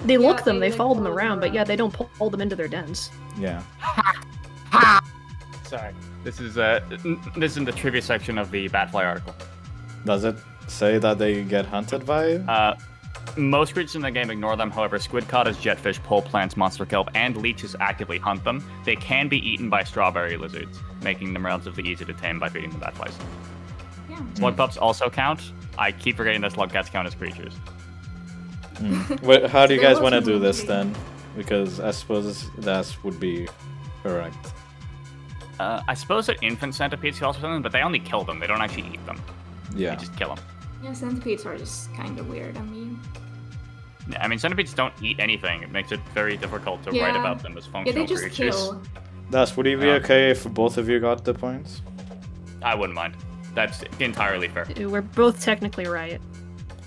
They look Yeah, them, they, they follow them follow them around, but yeah, they don't pull, pull them into their dens. Yeah. Sorry. This is uh, this is in the trivia section of the Batfly article. Does it say that they get hunted by? Uh, most creatures in the game ignore them. However, squidcadas, jetfish, pole plants, monster kelp, and leeches actively hunt them. They can be eaten by strawberry lizards, making them relatively easy to tame by feeding the batflies. Yeah. Slug pups also count. I keep forgetting that slug cats count as creatures. Wait, how do you guys want to do this movie. then? Because I suppose that would be correct. Uh, I suppose that infant centipedes can also hunt but they only kill them. They don't actually eat them. Yeah. They just kill them. Yeah, centipedes are just kind of weird. I mean, Yeah, I mean, centipedes don't eat anything. It makes it very difficult to write about them as yeah, functional they just creatures. kill. Das, would it be Yeah. okay if both of you got the points? I wouldn't mind. That's entirely fair. We're both technically right.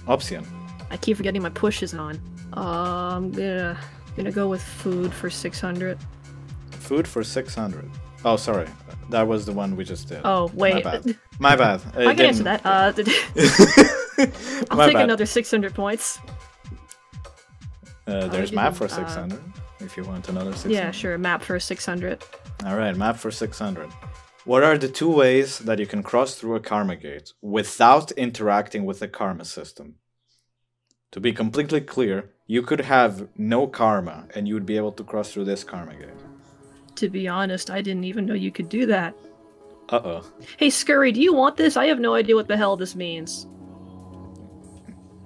Opsiian. I keep forgetting my push is on. Uh, I'm gonna go with food for 600. Food for 600. Oh, sorry. That was the one we just did. Oh wait, My bad. My bad. I can answer that. Uh, I'll My take bad. another 600 points. Uh, there's map for uh, 600. if you want another 600. Yeah, sure. Map for 600. All right, map for 600. What are the two ways that you can cross through a karma gate without interacting with the karma system? To be completely clear, you could have no karma and you would be able to cross through this karma gate. To be honest, I didn't even know you could do that. Uh oh. Hey, Skurry, do you want this? I have no idea what the hell this means.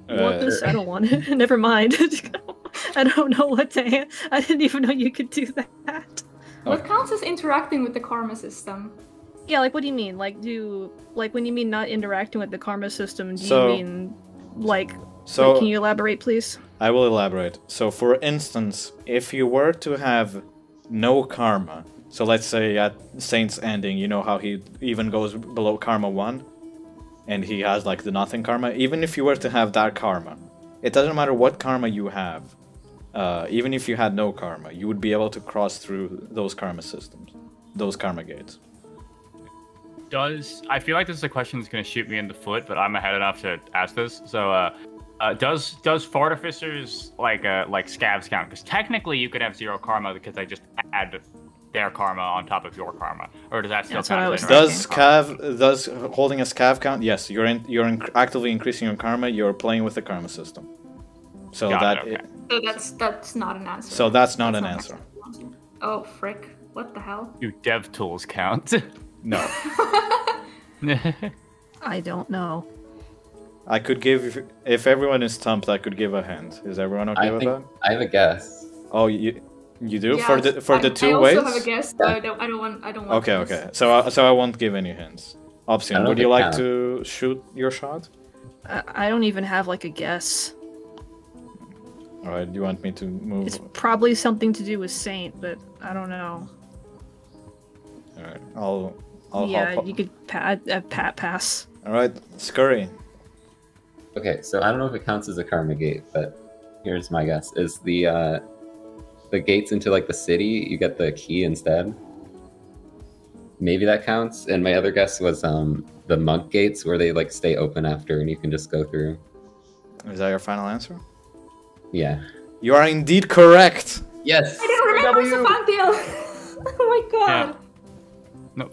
You want Uh, this? I don't want it. Never mind. I don't know what to. an- I didn't even know you could do that. What counts as interacting with the karma system? Yeah, like what do you mean? Like do like when you mean not interacting with the karma system? Do So- you mean like? So like, can you elaborate, please? I will elaborate. So, for instance, if you were to have no karma, so let's say at Saint's ending, you know how he even goes below karma 1, and he has like the nothing karma, even if you were to have that karma, it doesn't matter what karma you have, uh, even if you had no karma, you would be able to cross through those karma systems, those karma gates. Does I feel like this is a question that's going to shoot me in the foot, but I'm ahead enough to ask this. So, uh, uh, does does fortificers like uh, like scavs count? Because technically, you could have zero karma because they just add their karma on top of your karma, or does that still That's count? Was Does with karma? Does holding a scav count? Yes, you're in, you're in, actively increasing your karma. You're playing with the karma system. So Got that it, okay. So that's that's not an answer. So that's not an an answer. acceptable answer. Oh frick! What the hell? Do dev tools count? no. I don't know. I could give if everyone is stumped. I could give a hint. Is everyone okay I with think that? I have a guess. Oh, you you do Yeah, for the for I, the two ways. I also ways. have a guess. but I don't. I don't want. I don't want. Okay, okay. guess. So I, so I won't give any hints. Opsiian, would you like count. to shoot your shot? I, I don't even have like a guess. All right. Do you want me to move? It's probably something to do with Saint, but I don't know. All right. I'll I'll yeah, hop. you could pa- uh, pat pass. All right. Skurry. Okay, so I don't know if it counts as a karma gate, but here's my guess: is the uh, the gates into like the city? You get the key instead. Maybe that counts. And my other guess was um, the monk gates, where they like stay open after, and you can just go through. Is that your final answer? Yeah. You are indeed correct. Yes. I didn't remember it's a fun deal. oh my god. no.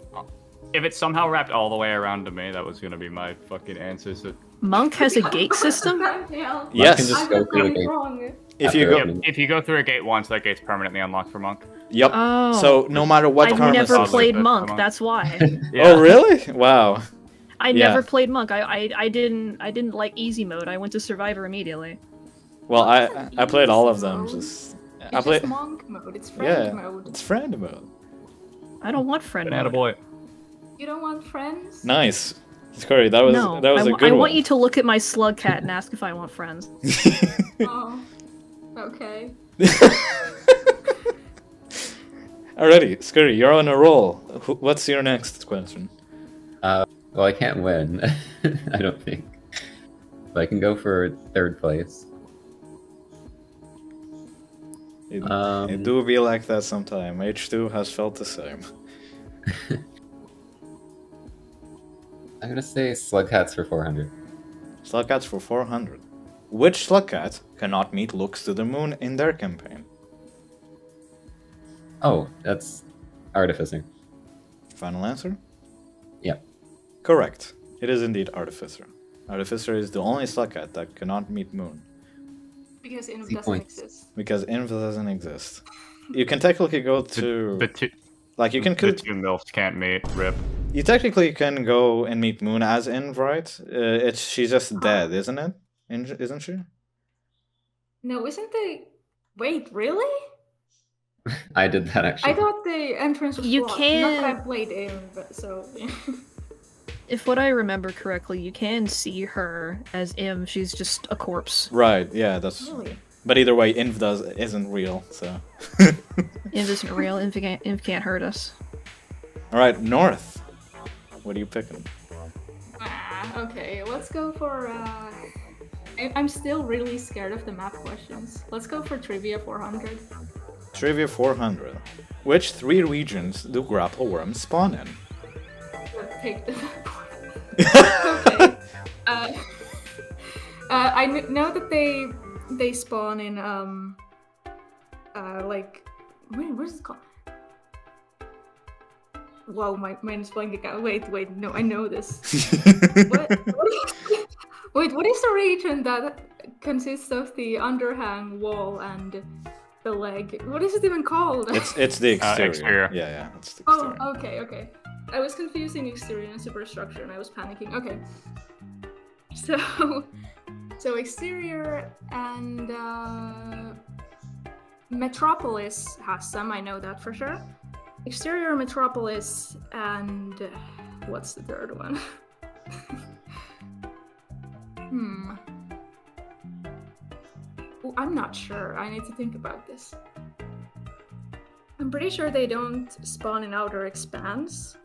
If it somehow wrapped all the way around to me, that was going to be my fucking answer. So Monk has a gate system. Yeah. Yes. just go through the gate. If you go, opening. if you go through a gate once, that gate's permanently unlocked for monk. yep. Oh. So no matter what I've never system- system. played But monk. That's why. Oh really? Wow. I Yeah. never played monk. I, I I didn't I didn't like easy mode. I went to survivor immediately. Well, I I played all of them. mode? Just I It's played. just monk mode. It's friend Yeah, mode. it's friend mode. I don't want friend Banana mode. boy. You don't want friends? Nice. Skurry, that was no, that was I, a wa- good I one. want you to look at my slug cat and ask if I want friends. Oh. Okay. Alrighty, Skurry, you're on a roll. What's your next question? Uh, well, I can't win. I don't think. But I can go for third place. It, Um, it do be like that sometime. H2 has felt the same. I'm gonna say Slugcats for 400. Slugcats for 400. Which Slugcat cannot meet looks to the moon in their campaign? Oh, that's artificer. Final answer? Yep. Correct. It is indeed Artificer. Artificer is the only Slugcat that cannot meet Moon Because Inv doesn't points. exist. because Inv doesn't exist. You can technically go to The two, like you can the two milfs can't meet. Rip. you technically can go and meet Moon as Inv, right? Uh, it's she's just dead, isn't it? In- isn't she? No, isn't the wait really? I did that actually. I thought the entrance was You blocked. Not I can't- played Inv, so If what I remember correctly, you can see her as Inv. She's just a corpse. Right. Yeah. That's. really. But either way, Inv does isn't real. So. Inv isn't real. Inv can't, Im can't hurt us. All right, North. What are you picking? Ah, okay, let's go for. Uh... I- I'm still really scared of the map questions. Let's go for trivia 400. Trivia 400. Which three regions do grapple worms spawn in? Let's take the okay. Uh, uh, I kn- know that they they spawn in um uh like wait where's it called? Whoa, my mind is blanking out. Wait, wait, no, I know this. what, what is, wait, what is the region that consists of the underhang wall and the leg? What is it even called? It's it's the Uh, exterior. exterior. Yeah, yeah, it's the Oh, okay, okay. I was confusing exterior and superstructure and I was panicking. Okay. So, so exterior and uh, Metropolis has some, I know that for sure. Exterior Metropolis and uh, what's the third one? hmm. Ooh, I'm not sure. I need to think about this. I'm pretty sure they don't spawn in Outer Expanse.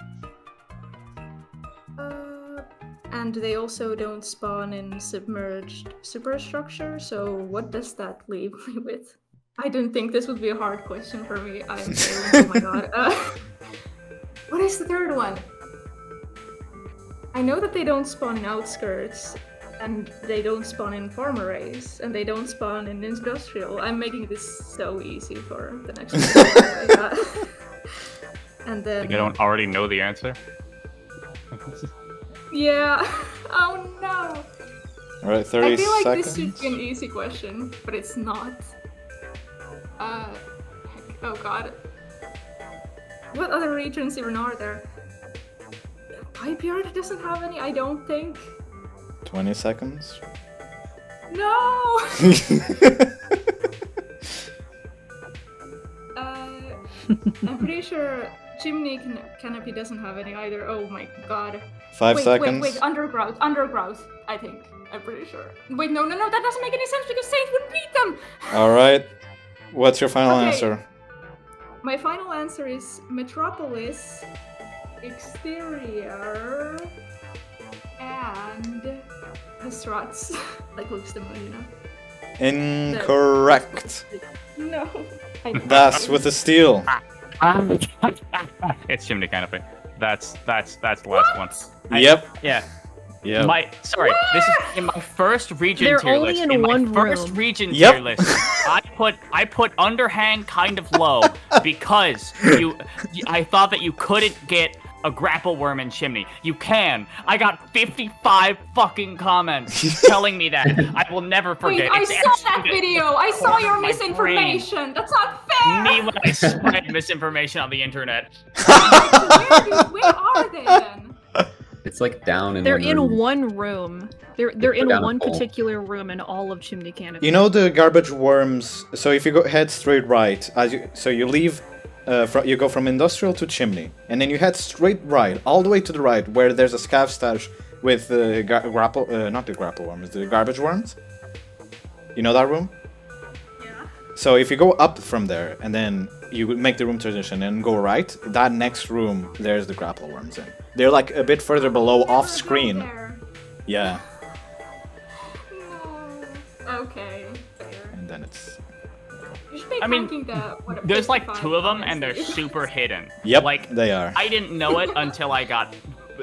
Uh, and they also don't spawn in submerged superstructure, so what does that leave me with? I didn't think this would be a hard question for me. I'm oh my god. Uh, what is the third one? I know that they don't spawn in outskirts, and they don't spawn in farm arrays, and they don't spawn in industrial. I'm making this so easy for the next one. Uh, and then You don't already know the answer. Yeah. Oh no. All right, 30 I feel like seconds. this should be an easy question, but it's not. Uh, heck, oh god. What other regions even are there? Pipeyard doesn't have any, I don't think. 20 seconds. No! Uh, I'm pretty sure Chimney can- Canopy doesn't have any either. Oh my god. Five wait, seconds. Wait, wait, undergrowth, undergrowth, I think. I'm pretty sure. Wait, no, no, no, that doesn't make any sense because Saint would beat them! All right. What's your final Okay. answer? My final answer is Metropolis, exterior, and the struts. like looks the moon, you know? Incorrect. No. That's with the steel. it's chimney canopy. That's that's that's the last one. I- Yep. Yeah. Yeah. My sorry. This is in my first region They're tier only list. in my one first room. region Yep. tier list, I put I put underhang kind of low because you, you I thought that you couldn't get a grapple worm in chimney. You can. I got 55 fucking comments telling me that. I will never Wait, forget. I It's saw that video! I saw your my misinformation! That's not fair! Me when I spread misinformation on the internet. where, do- where are they then? It's like down in They're one in room. one room. They're they're in down a one hole. particular room in all of Chimney Canopy. You know the garbage worms. So if you go head straight right, as you so you leave, uh, fro- you go from industrial to chimney, and then you head straight right, all the way to the right, where there's a scav stash with uh, ga- grapple, uh, not the grapple worms, the garbage worms. You know that room? Yeah. So if you go up from there and then you make the room transition and go right, that next room there's the grapple worms in. They're like a bit further below off screen. there. Yeah, No. Okay. Fair. and then it's You should be I mean, counting the, There's like two of them and they're super hidden. yep, Like they are. I didn't know it until I got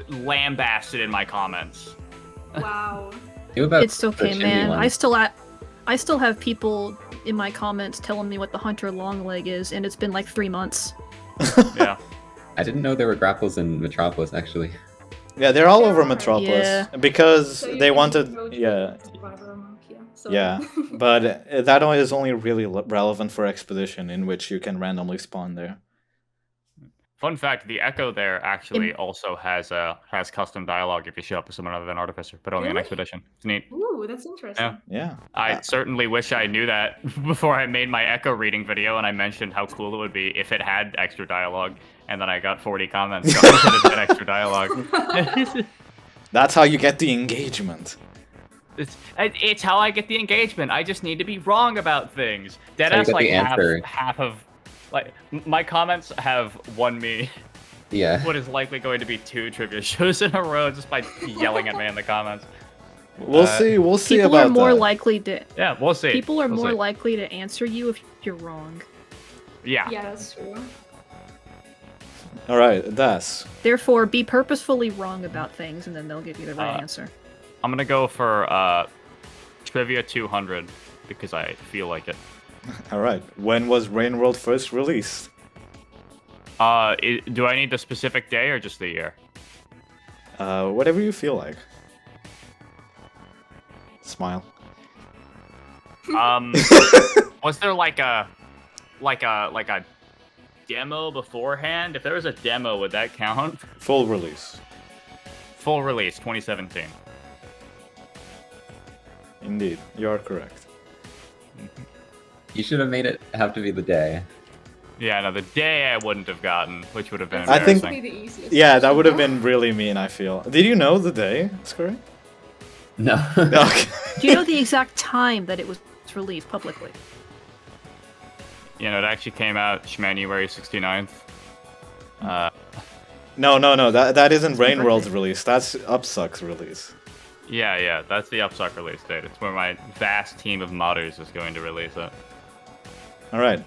lambasted in my comments. Wow. About It's the okay, man. one. I still at I still have people in my comments telling me what the hunter long leg is, and it's been like three months. Yeah. I didn't know there were grapples in Metropolis actually. Yeah, they're all over Metropolis Yeah. because So they wanted. Yeah, yeah. So- yeah, but uh, that one is only really relevant for Expedition, in which you can randomly spawn there. Fun fact: the Echo there actually also has uh, has custom dialogue if you show up as someone other than Artificer, but only on Really? Expedition. It's neat. Ooh, that's interesting. Yeah. Yeah, I Uh, certainly wish I knew that before I made my Echo reading video, and I mentioned how cool it would be if it had extra dialogue, and then I got 40 comments going that it had extra dialogue. that's how you get the engagement. It's, it's how I get the engagement. I just need to be wrong about things. how you Deadass get like the half, half of like my comments have won me Yeah. what is likely going to be two trivia shows in a row just by yelling at me in the comments. We'll Uh, see. We'll see People about are more that. likely to. Yeah, we'll see. People are We'll more see. likely to answer you if you're wrong. Yeah. yeah, that's true. All right, Das. Therefore, be purposefully wrong about things, and then they'll give you the right Uh, answer. I'm gonna go for uh, trivia 200 because I feel like it. All right. When was Rain World first released? Uh, i do I need the specific day or just the year? Uh, whatever you feel like. Smile. Um, was there like a, like a, like a demo beforehand? If there was a demo, would that count? Full release. Full release, 2017. Indeed, you are correct. You should have made it have to be the day. Yeah, no, the day I wouldn't have gotten, which would have been I think- Be the easiest Yeah, that would have been really mean. I feel. Did you know the day, Skurry? No. Okay. Do you know the exact time that it was released publicly? You know, it actually came out January 69th. Uh, no, no, no. That that isn't Rain. World's release. That's Upsuck's release. yeah, yeah, that's the Upsuck release date. It's where my vast team of modders is going to release it. All right.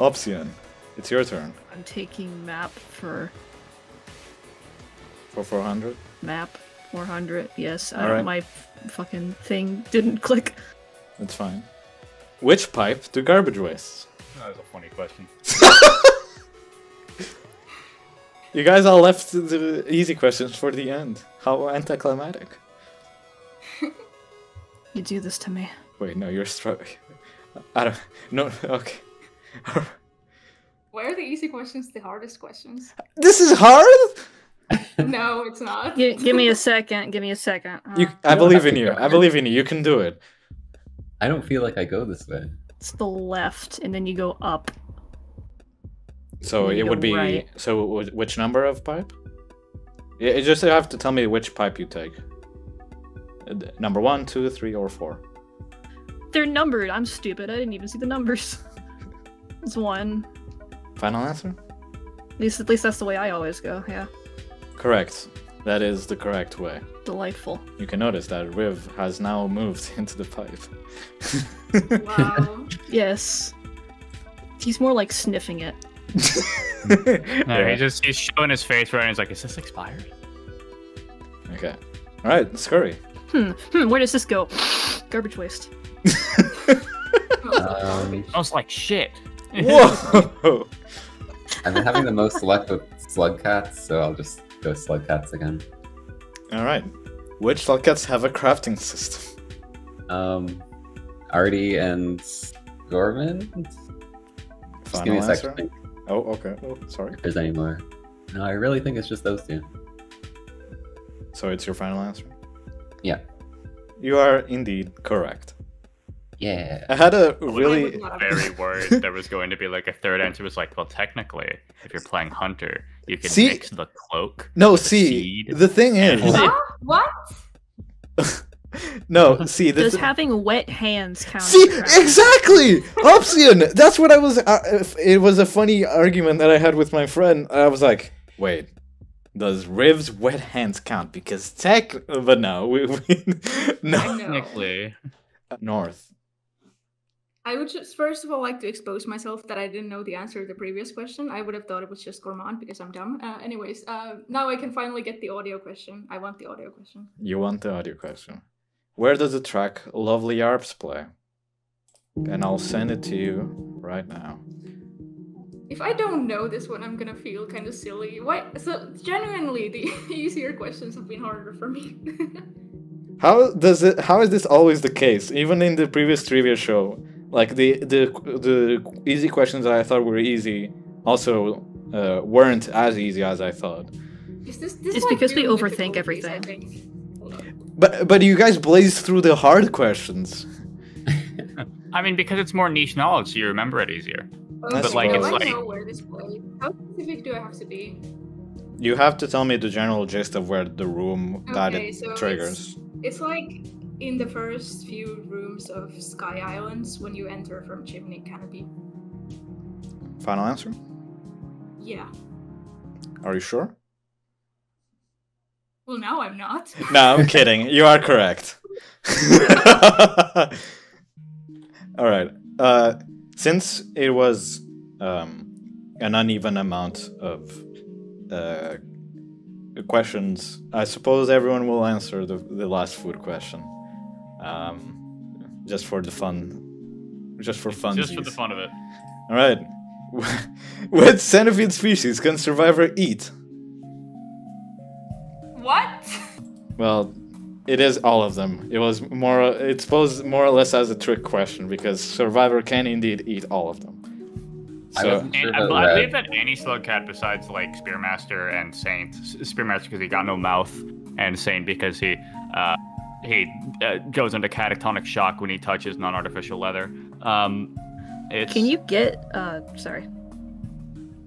Opsiian, it's your turn. I'm taking map for For 400. map 400. Yes, I, Alright. my fucking thing didn't click. That's fine. Which pipe do garbage waste? That was a funny question. You guys all left the easy questions for the end. How anticlimactic. You do this to me. Wait, no, you're struggling. I don't. No, okay. Why are the easy questions the hardest questions? this is hard. no, it's not. Gi- give me a second. Give me a second. You, Uh, I don't believe in you. I believe in you. You can do it. I don't feel like I go this way. it's the left, and then you go up. So it would be. right. So which number of pipe? Yeah, you just have to tell me which pipe you take. Uh, Number one, two, three, or four. They're numbered. I'm stupid. I didn't even see the numbers. it's one. Final answer? At least, at least that's the way I always go. Yeah, Correct. That is the correct way. delightful. You can notice that Riv has now moved into the pipe. Wow. Yes. He's more like sniffing it. No, Yeah. he just he's showing his face right, and he's like, "Is this expired?" Okay. All right, Skurry. Hmm. Hmm. Where does this go? Garbage waste. Um, was like shit. Whoa! I've been having the most luck with slug cats, so I'll just go slug cats again. All right. Which slug cats have a crafting system? Um, Artie and Gourmand? Just give me a second. answer? think Oh, okay. Oh, sorry. If there's any more. No, I really think it's just those two. So it's your final answer? Yeah. You are indeed correct. Yeah. I had a really. would not Very worried there was going to be like a third answer. Was like, well, technically, if you're playing Hunter, you can See- mix the cloak. No, see, seed. the thing is. Huh? What? no, see, this Does thi- having wet hands count? See, exactly! Opsiian! That's what I was. Uh, it was a funny argument that I had with my friend. I was like, wait, does Riv's wet hands count? Because tech. But no, we. we no. Technically, North. I would just first of all like to expose myself that I didn't know the answer to the previous question. I would have thought it was just Gourmand because I'm dumb. Uh, anyways, uh, now I can finally get the audio question. I want the audio question. You want the audio question. Where does the track Lovely Arps play? And I'll send it to you right now. If I don't know this one, I'm gonna feel kind of silly. Why? So genuinely, the easier questions have been harder for me. How does it? How is this always the case? Even in the previous trivia show, like the the the easy questions that I thought were easy also uh, weren't as easy as I thought. Is this, this It's like because we overthink everything. think. Hold on. But but you guys blaze through the hard questions. I mean, because it's more niche knowledge, so you remember it easier. Okay, But, like, it's I like- know where this plays. How specific do I have to be? You have to tell me the general gist of where the room that Okay, it so triggers. It's like in the first few rooms of Sky Islands when you enter from Chimney Canopy. Final answer? Yeah. Are you sure? Well, now I'm not. No, I'm kidding. You are correct. All right. Uh, since it was um, an uneven amount of uh, questions, I suppose everyone will answer the, the last food question. Um, just for the fun. Just for fun. Just for the fun of it. All right. what centipede species can Survivor eat? What? Well, it is all of them. It was more. It's posed more or less as a trick question because Survivor can indeed eat all of them. I So wasn't sure And I, I believe that any slug cat besides like Spearmaster and Saint, S- Spearmaster because he got no mouth, and Saint because he uh, he uh, goes into catatonic shock when he touches non-artificial leather. Um, it's, Can you get? Uh, sorry.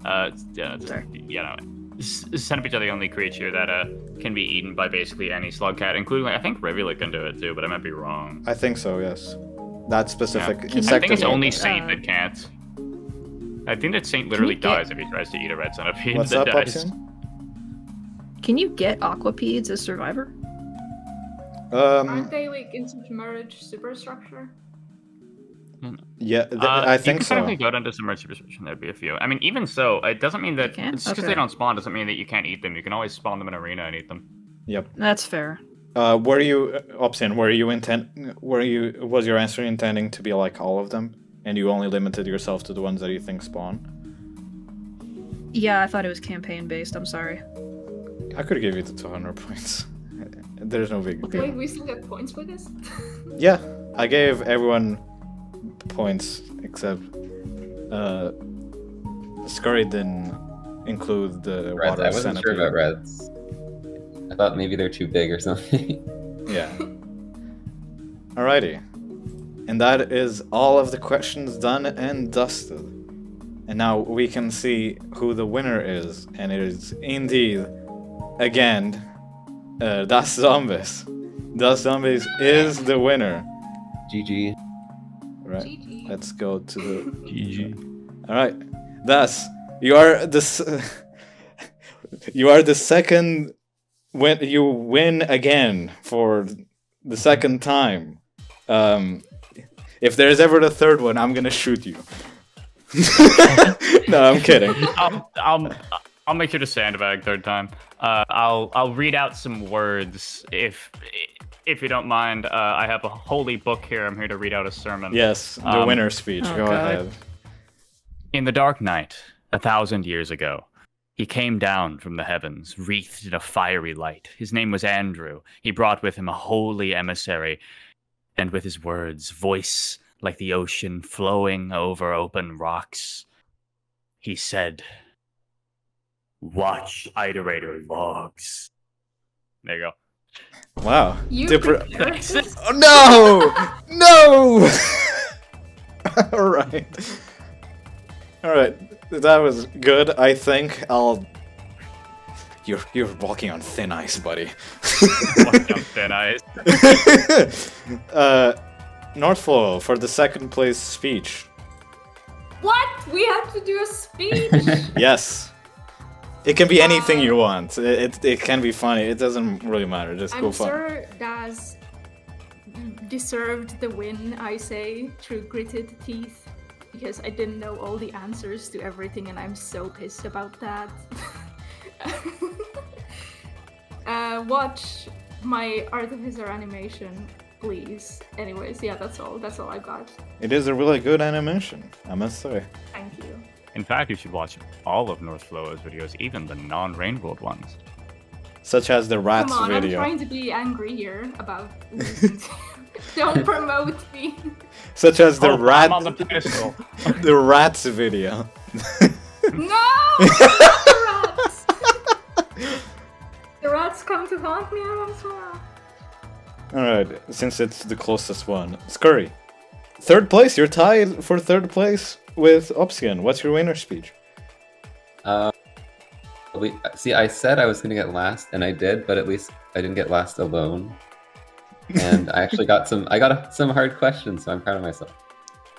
Uh, yeah, just, Sorry. you know, s- centipedes are the only creature that uh can be eaten by basically any slug cat, including like, I think Rivulet can do it too, but I might be wrong. I think so. Yes, that Yeah. specific I insect. think it's only Saint Uh, that can't. I think that Saint literally you get- dies if he tries to eat a red centipede. What's that up, dies. Opsiian? Can you get aquapedes as survivor? Aren't Um, they like in submerged superstructure? yeah, th- Uh, I you think can so. technically go down to submerged superstructure. There'd be a few. I mean, even so, it doesn't mean that can? just because Okay. they don't spawn doesn't mean that you can't eat them. You can always spawn them in arena and eat them. Yep. That's fair. Uh, were you uh, Opsiian? Were you intent? Were you? Was your answer intending to be like all of them, and you only limited yourself to the ones that you think spawn? Yeah, I thought it was campaign based. I'm sorry. I could give you the 200 points. There's no big deal. Wait, we still get points for this? Yeah, I gave everyone points except uh, Skurry didn't include the Reds. water I wasn't sure about reds. I thought maybe they're too big or something. Yeah. Alrighty. And that is all of the questions done and dusted. And now we can see who the winner is. And it is indeed, again, uh, Daszombes. Das Zombies is the winner. GG. Right. GG. Let's go to the GG. All right, thus you are the you are the second when you win again for the second time. Um, if there's ever the third one, I'm gonna shoot you. no, I'm kidding. I'll, I'll, I'll make sure to sandbag third time. Uh, I'll I'll read out some words if if you don't mind. Uh, I have a holy book here. I'm here to read out a sermon. Yes, the Um, winner speech. oh Go God. ahead. In the dark night, a thousand years ago, he came down from the heavens, wreathed in a fiery light. His name was Andrew. He brought with him a holy emissary, and with his words, voice like the ocean flowing over open rocks, he said, Watch Iterator logs. There you go. Wow. You Dipper- Oh, no! No! All right. All right. That was good. I think I'll. You're you're walking on thin ice, buddy. Walked up thin ice. uh, Northflow for the second place speech. What? We have to do a speech? Yes. It can be anything you want. It, it, it can be funny. It doesn't really matter. Just go I'm fun. sure Das deserved the win, I say, through gritted teeth. Because I didn't know all the answers to everything and I'm so pissed about that. uh, watch my Artificer animation, please. Anyways, yeah, that's all. That's all I got. It is a really good animation, I must say. Thank you. In fact, you should watch all of Northflowo's videos, even the non-Rain World ones. Such as the rats Come on, I'm video. trying to be angry here about. Don't promote me. Such as the Oh, rat I'm on the pedestal. the rats video. No! the rats! the rats come to haunt me as well. Alright, since it's the closest one. Skurry. Third place, you're tied for third place with Opsiian. What's your winner speech? Uh, we, see, I said I was gonna get last, and I did, but at least I didn't get last alone. And I actually got some. I got a, some hard questions, so I'm proud of myself.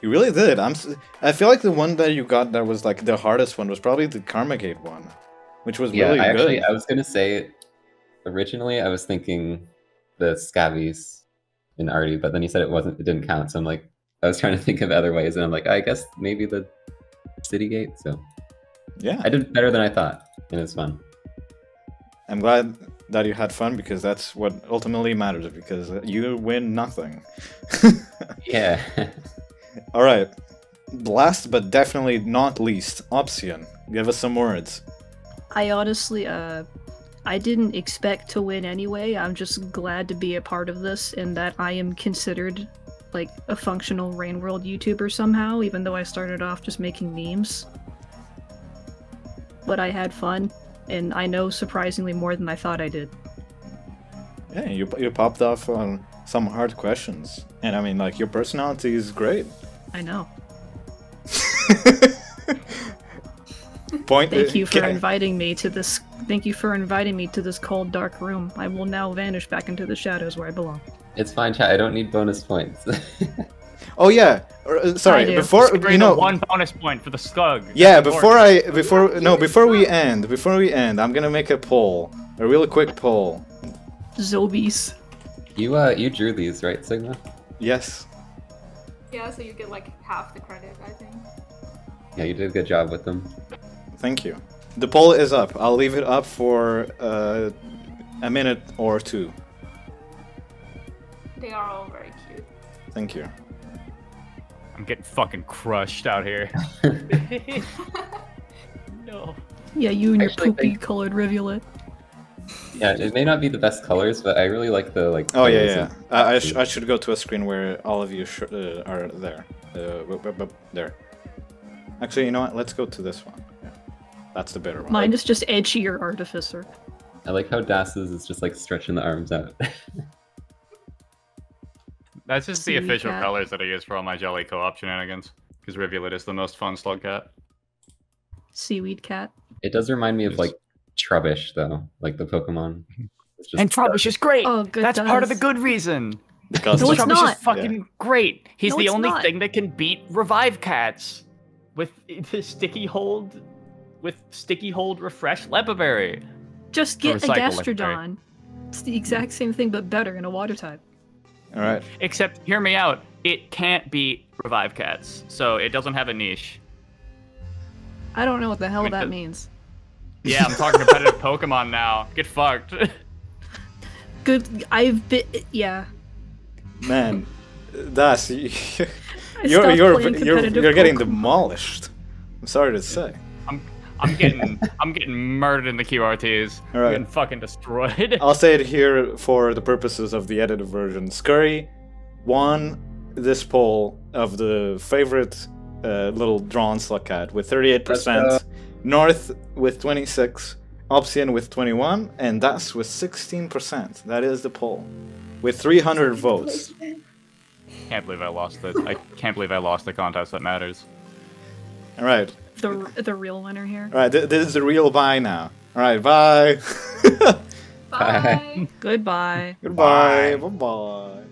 You really did. I'm. I feel like the one that you got that was like the hardest one was probably the Karmagate one, which was Yeah, really I good. actually I was gonna say originally I was thinking the scabies in Artie, but then you said it wasn't. It didn't count, so I'm like I was trying to think of other ways, and I'm like I guess maybe the city gate. So yeah, I did better than I thought, and it's fun. I'm glad that you had fun because that's what ultimately matters. Because you win nothing. Yeah. All right. Last but definitely not least, Opsiian. Give us some words. I honestly, uh, I didn't expect to win anyway. I'm just glad to be a part of this and that I am considered like a functional Rain World YouTuber somehow, even though I started off just making memes. But I had fun, and I know surprisingly more than I thought I did. Yeah, you you popped off on some hard questions, and I mean, like your personality is great. I know. Point. Thank you for inviting me to this. Thank you for inviting me to this cold, dark room. I will now vanish back into the shadows where I belong. it's fine, chat. I don't need bonus points. Oh yeah. or, uh, I Sorry. Before Bring you know. one bonus point for the Skug. Yeah, That's before important. I before no before we end before we end, I'm gonna make a poll, a real quick poll. Zobies. you uh, you drew these, right, Sigma? Yes. Yeah, so you get like half the credit, I think. Yeah, you did a good job with them. Thank you. The poll is up. I'll leave it up for uh, a minute or two. They are all very cute. Thank you. I'm getting fucking crushed out here. no. Yeah, you and your Actually, poopy thank- colored rivulet. Yeah, it may not be the best colors, but I really like the like. Oh yeah, yeah. and- I, I, sh- I should go to a screen where all of you sh- uh, are there. Uh, there. Actually, you know what? Let's go to this one. Yeah. That's the better one. Mine is just edgier artificer. I like how Das's is just like stretching the arms out. That's just the Sweet official cat. colors that I use for all my Jolly Co-op shenanigans. Because Rivulet is the most fun slug cat. Seaweed cat. it does remind me of like Trubbish though, like the Pokemon. It's just And Trubbish is great. Oh, good. That's part of the good reason. Because No, it's Trubbish not. is fucking great. He's No, the only not. thing that can beat revive cats with the sticky hold, with sticky hold refresh Leppa Berry. Just get a recycle legendary. Gastrodon. It's the exact same thing, but better in a water type. All right. Except, hear me out. It can't beat revive cats, so it doesn't have a niche. I don't know what the hell Wait, that the- means. Yeah, I'm talking competitive Pokemon now. Get fucked. Good. I've been. Yeah. Man, that's you, you're you're you're, you're getting demolished. I'm sorry to say. I'm I'm getting I'm getting murdered in the QRTs. All right. I'm getting fucking destroyed. I'll say it here for the purposes of the edited version. Skurry won this poll of the favorite uh, little drawn slug cat with 38%, North with 26, Opsiian with 21, and Das with 16%. That is the poll. With 300 votes. can't believe I lost the I can't believe I lost the contest that matters. All right. The the real winner here. All right. Th- this is the real bye now. All right. Bye. Bye. Goodbye. Goodbye. Bye. Bye bye.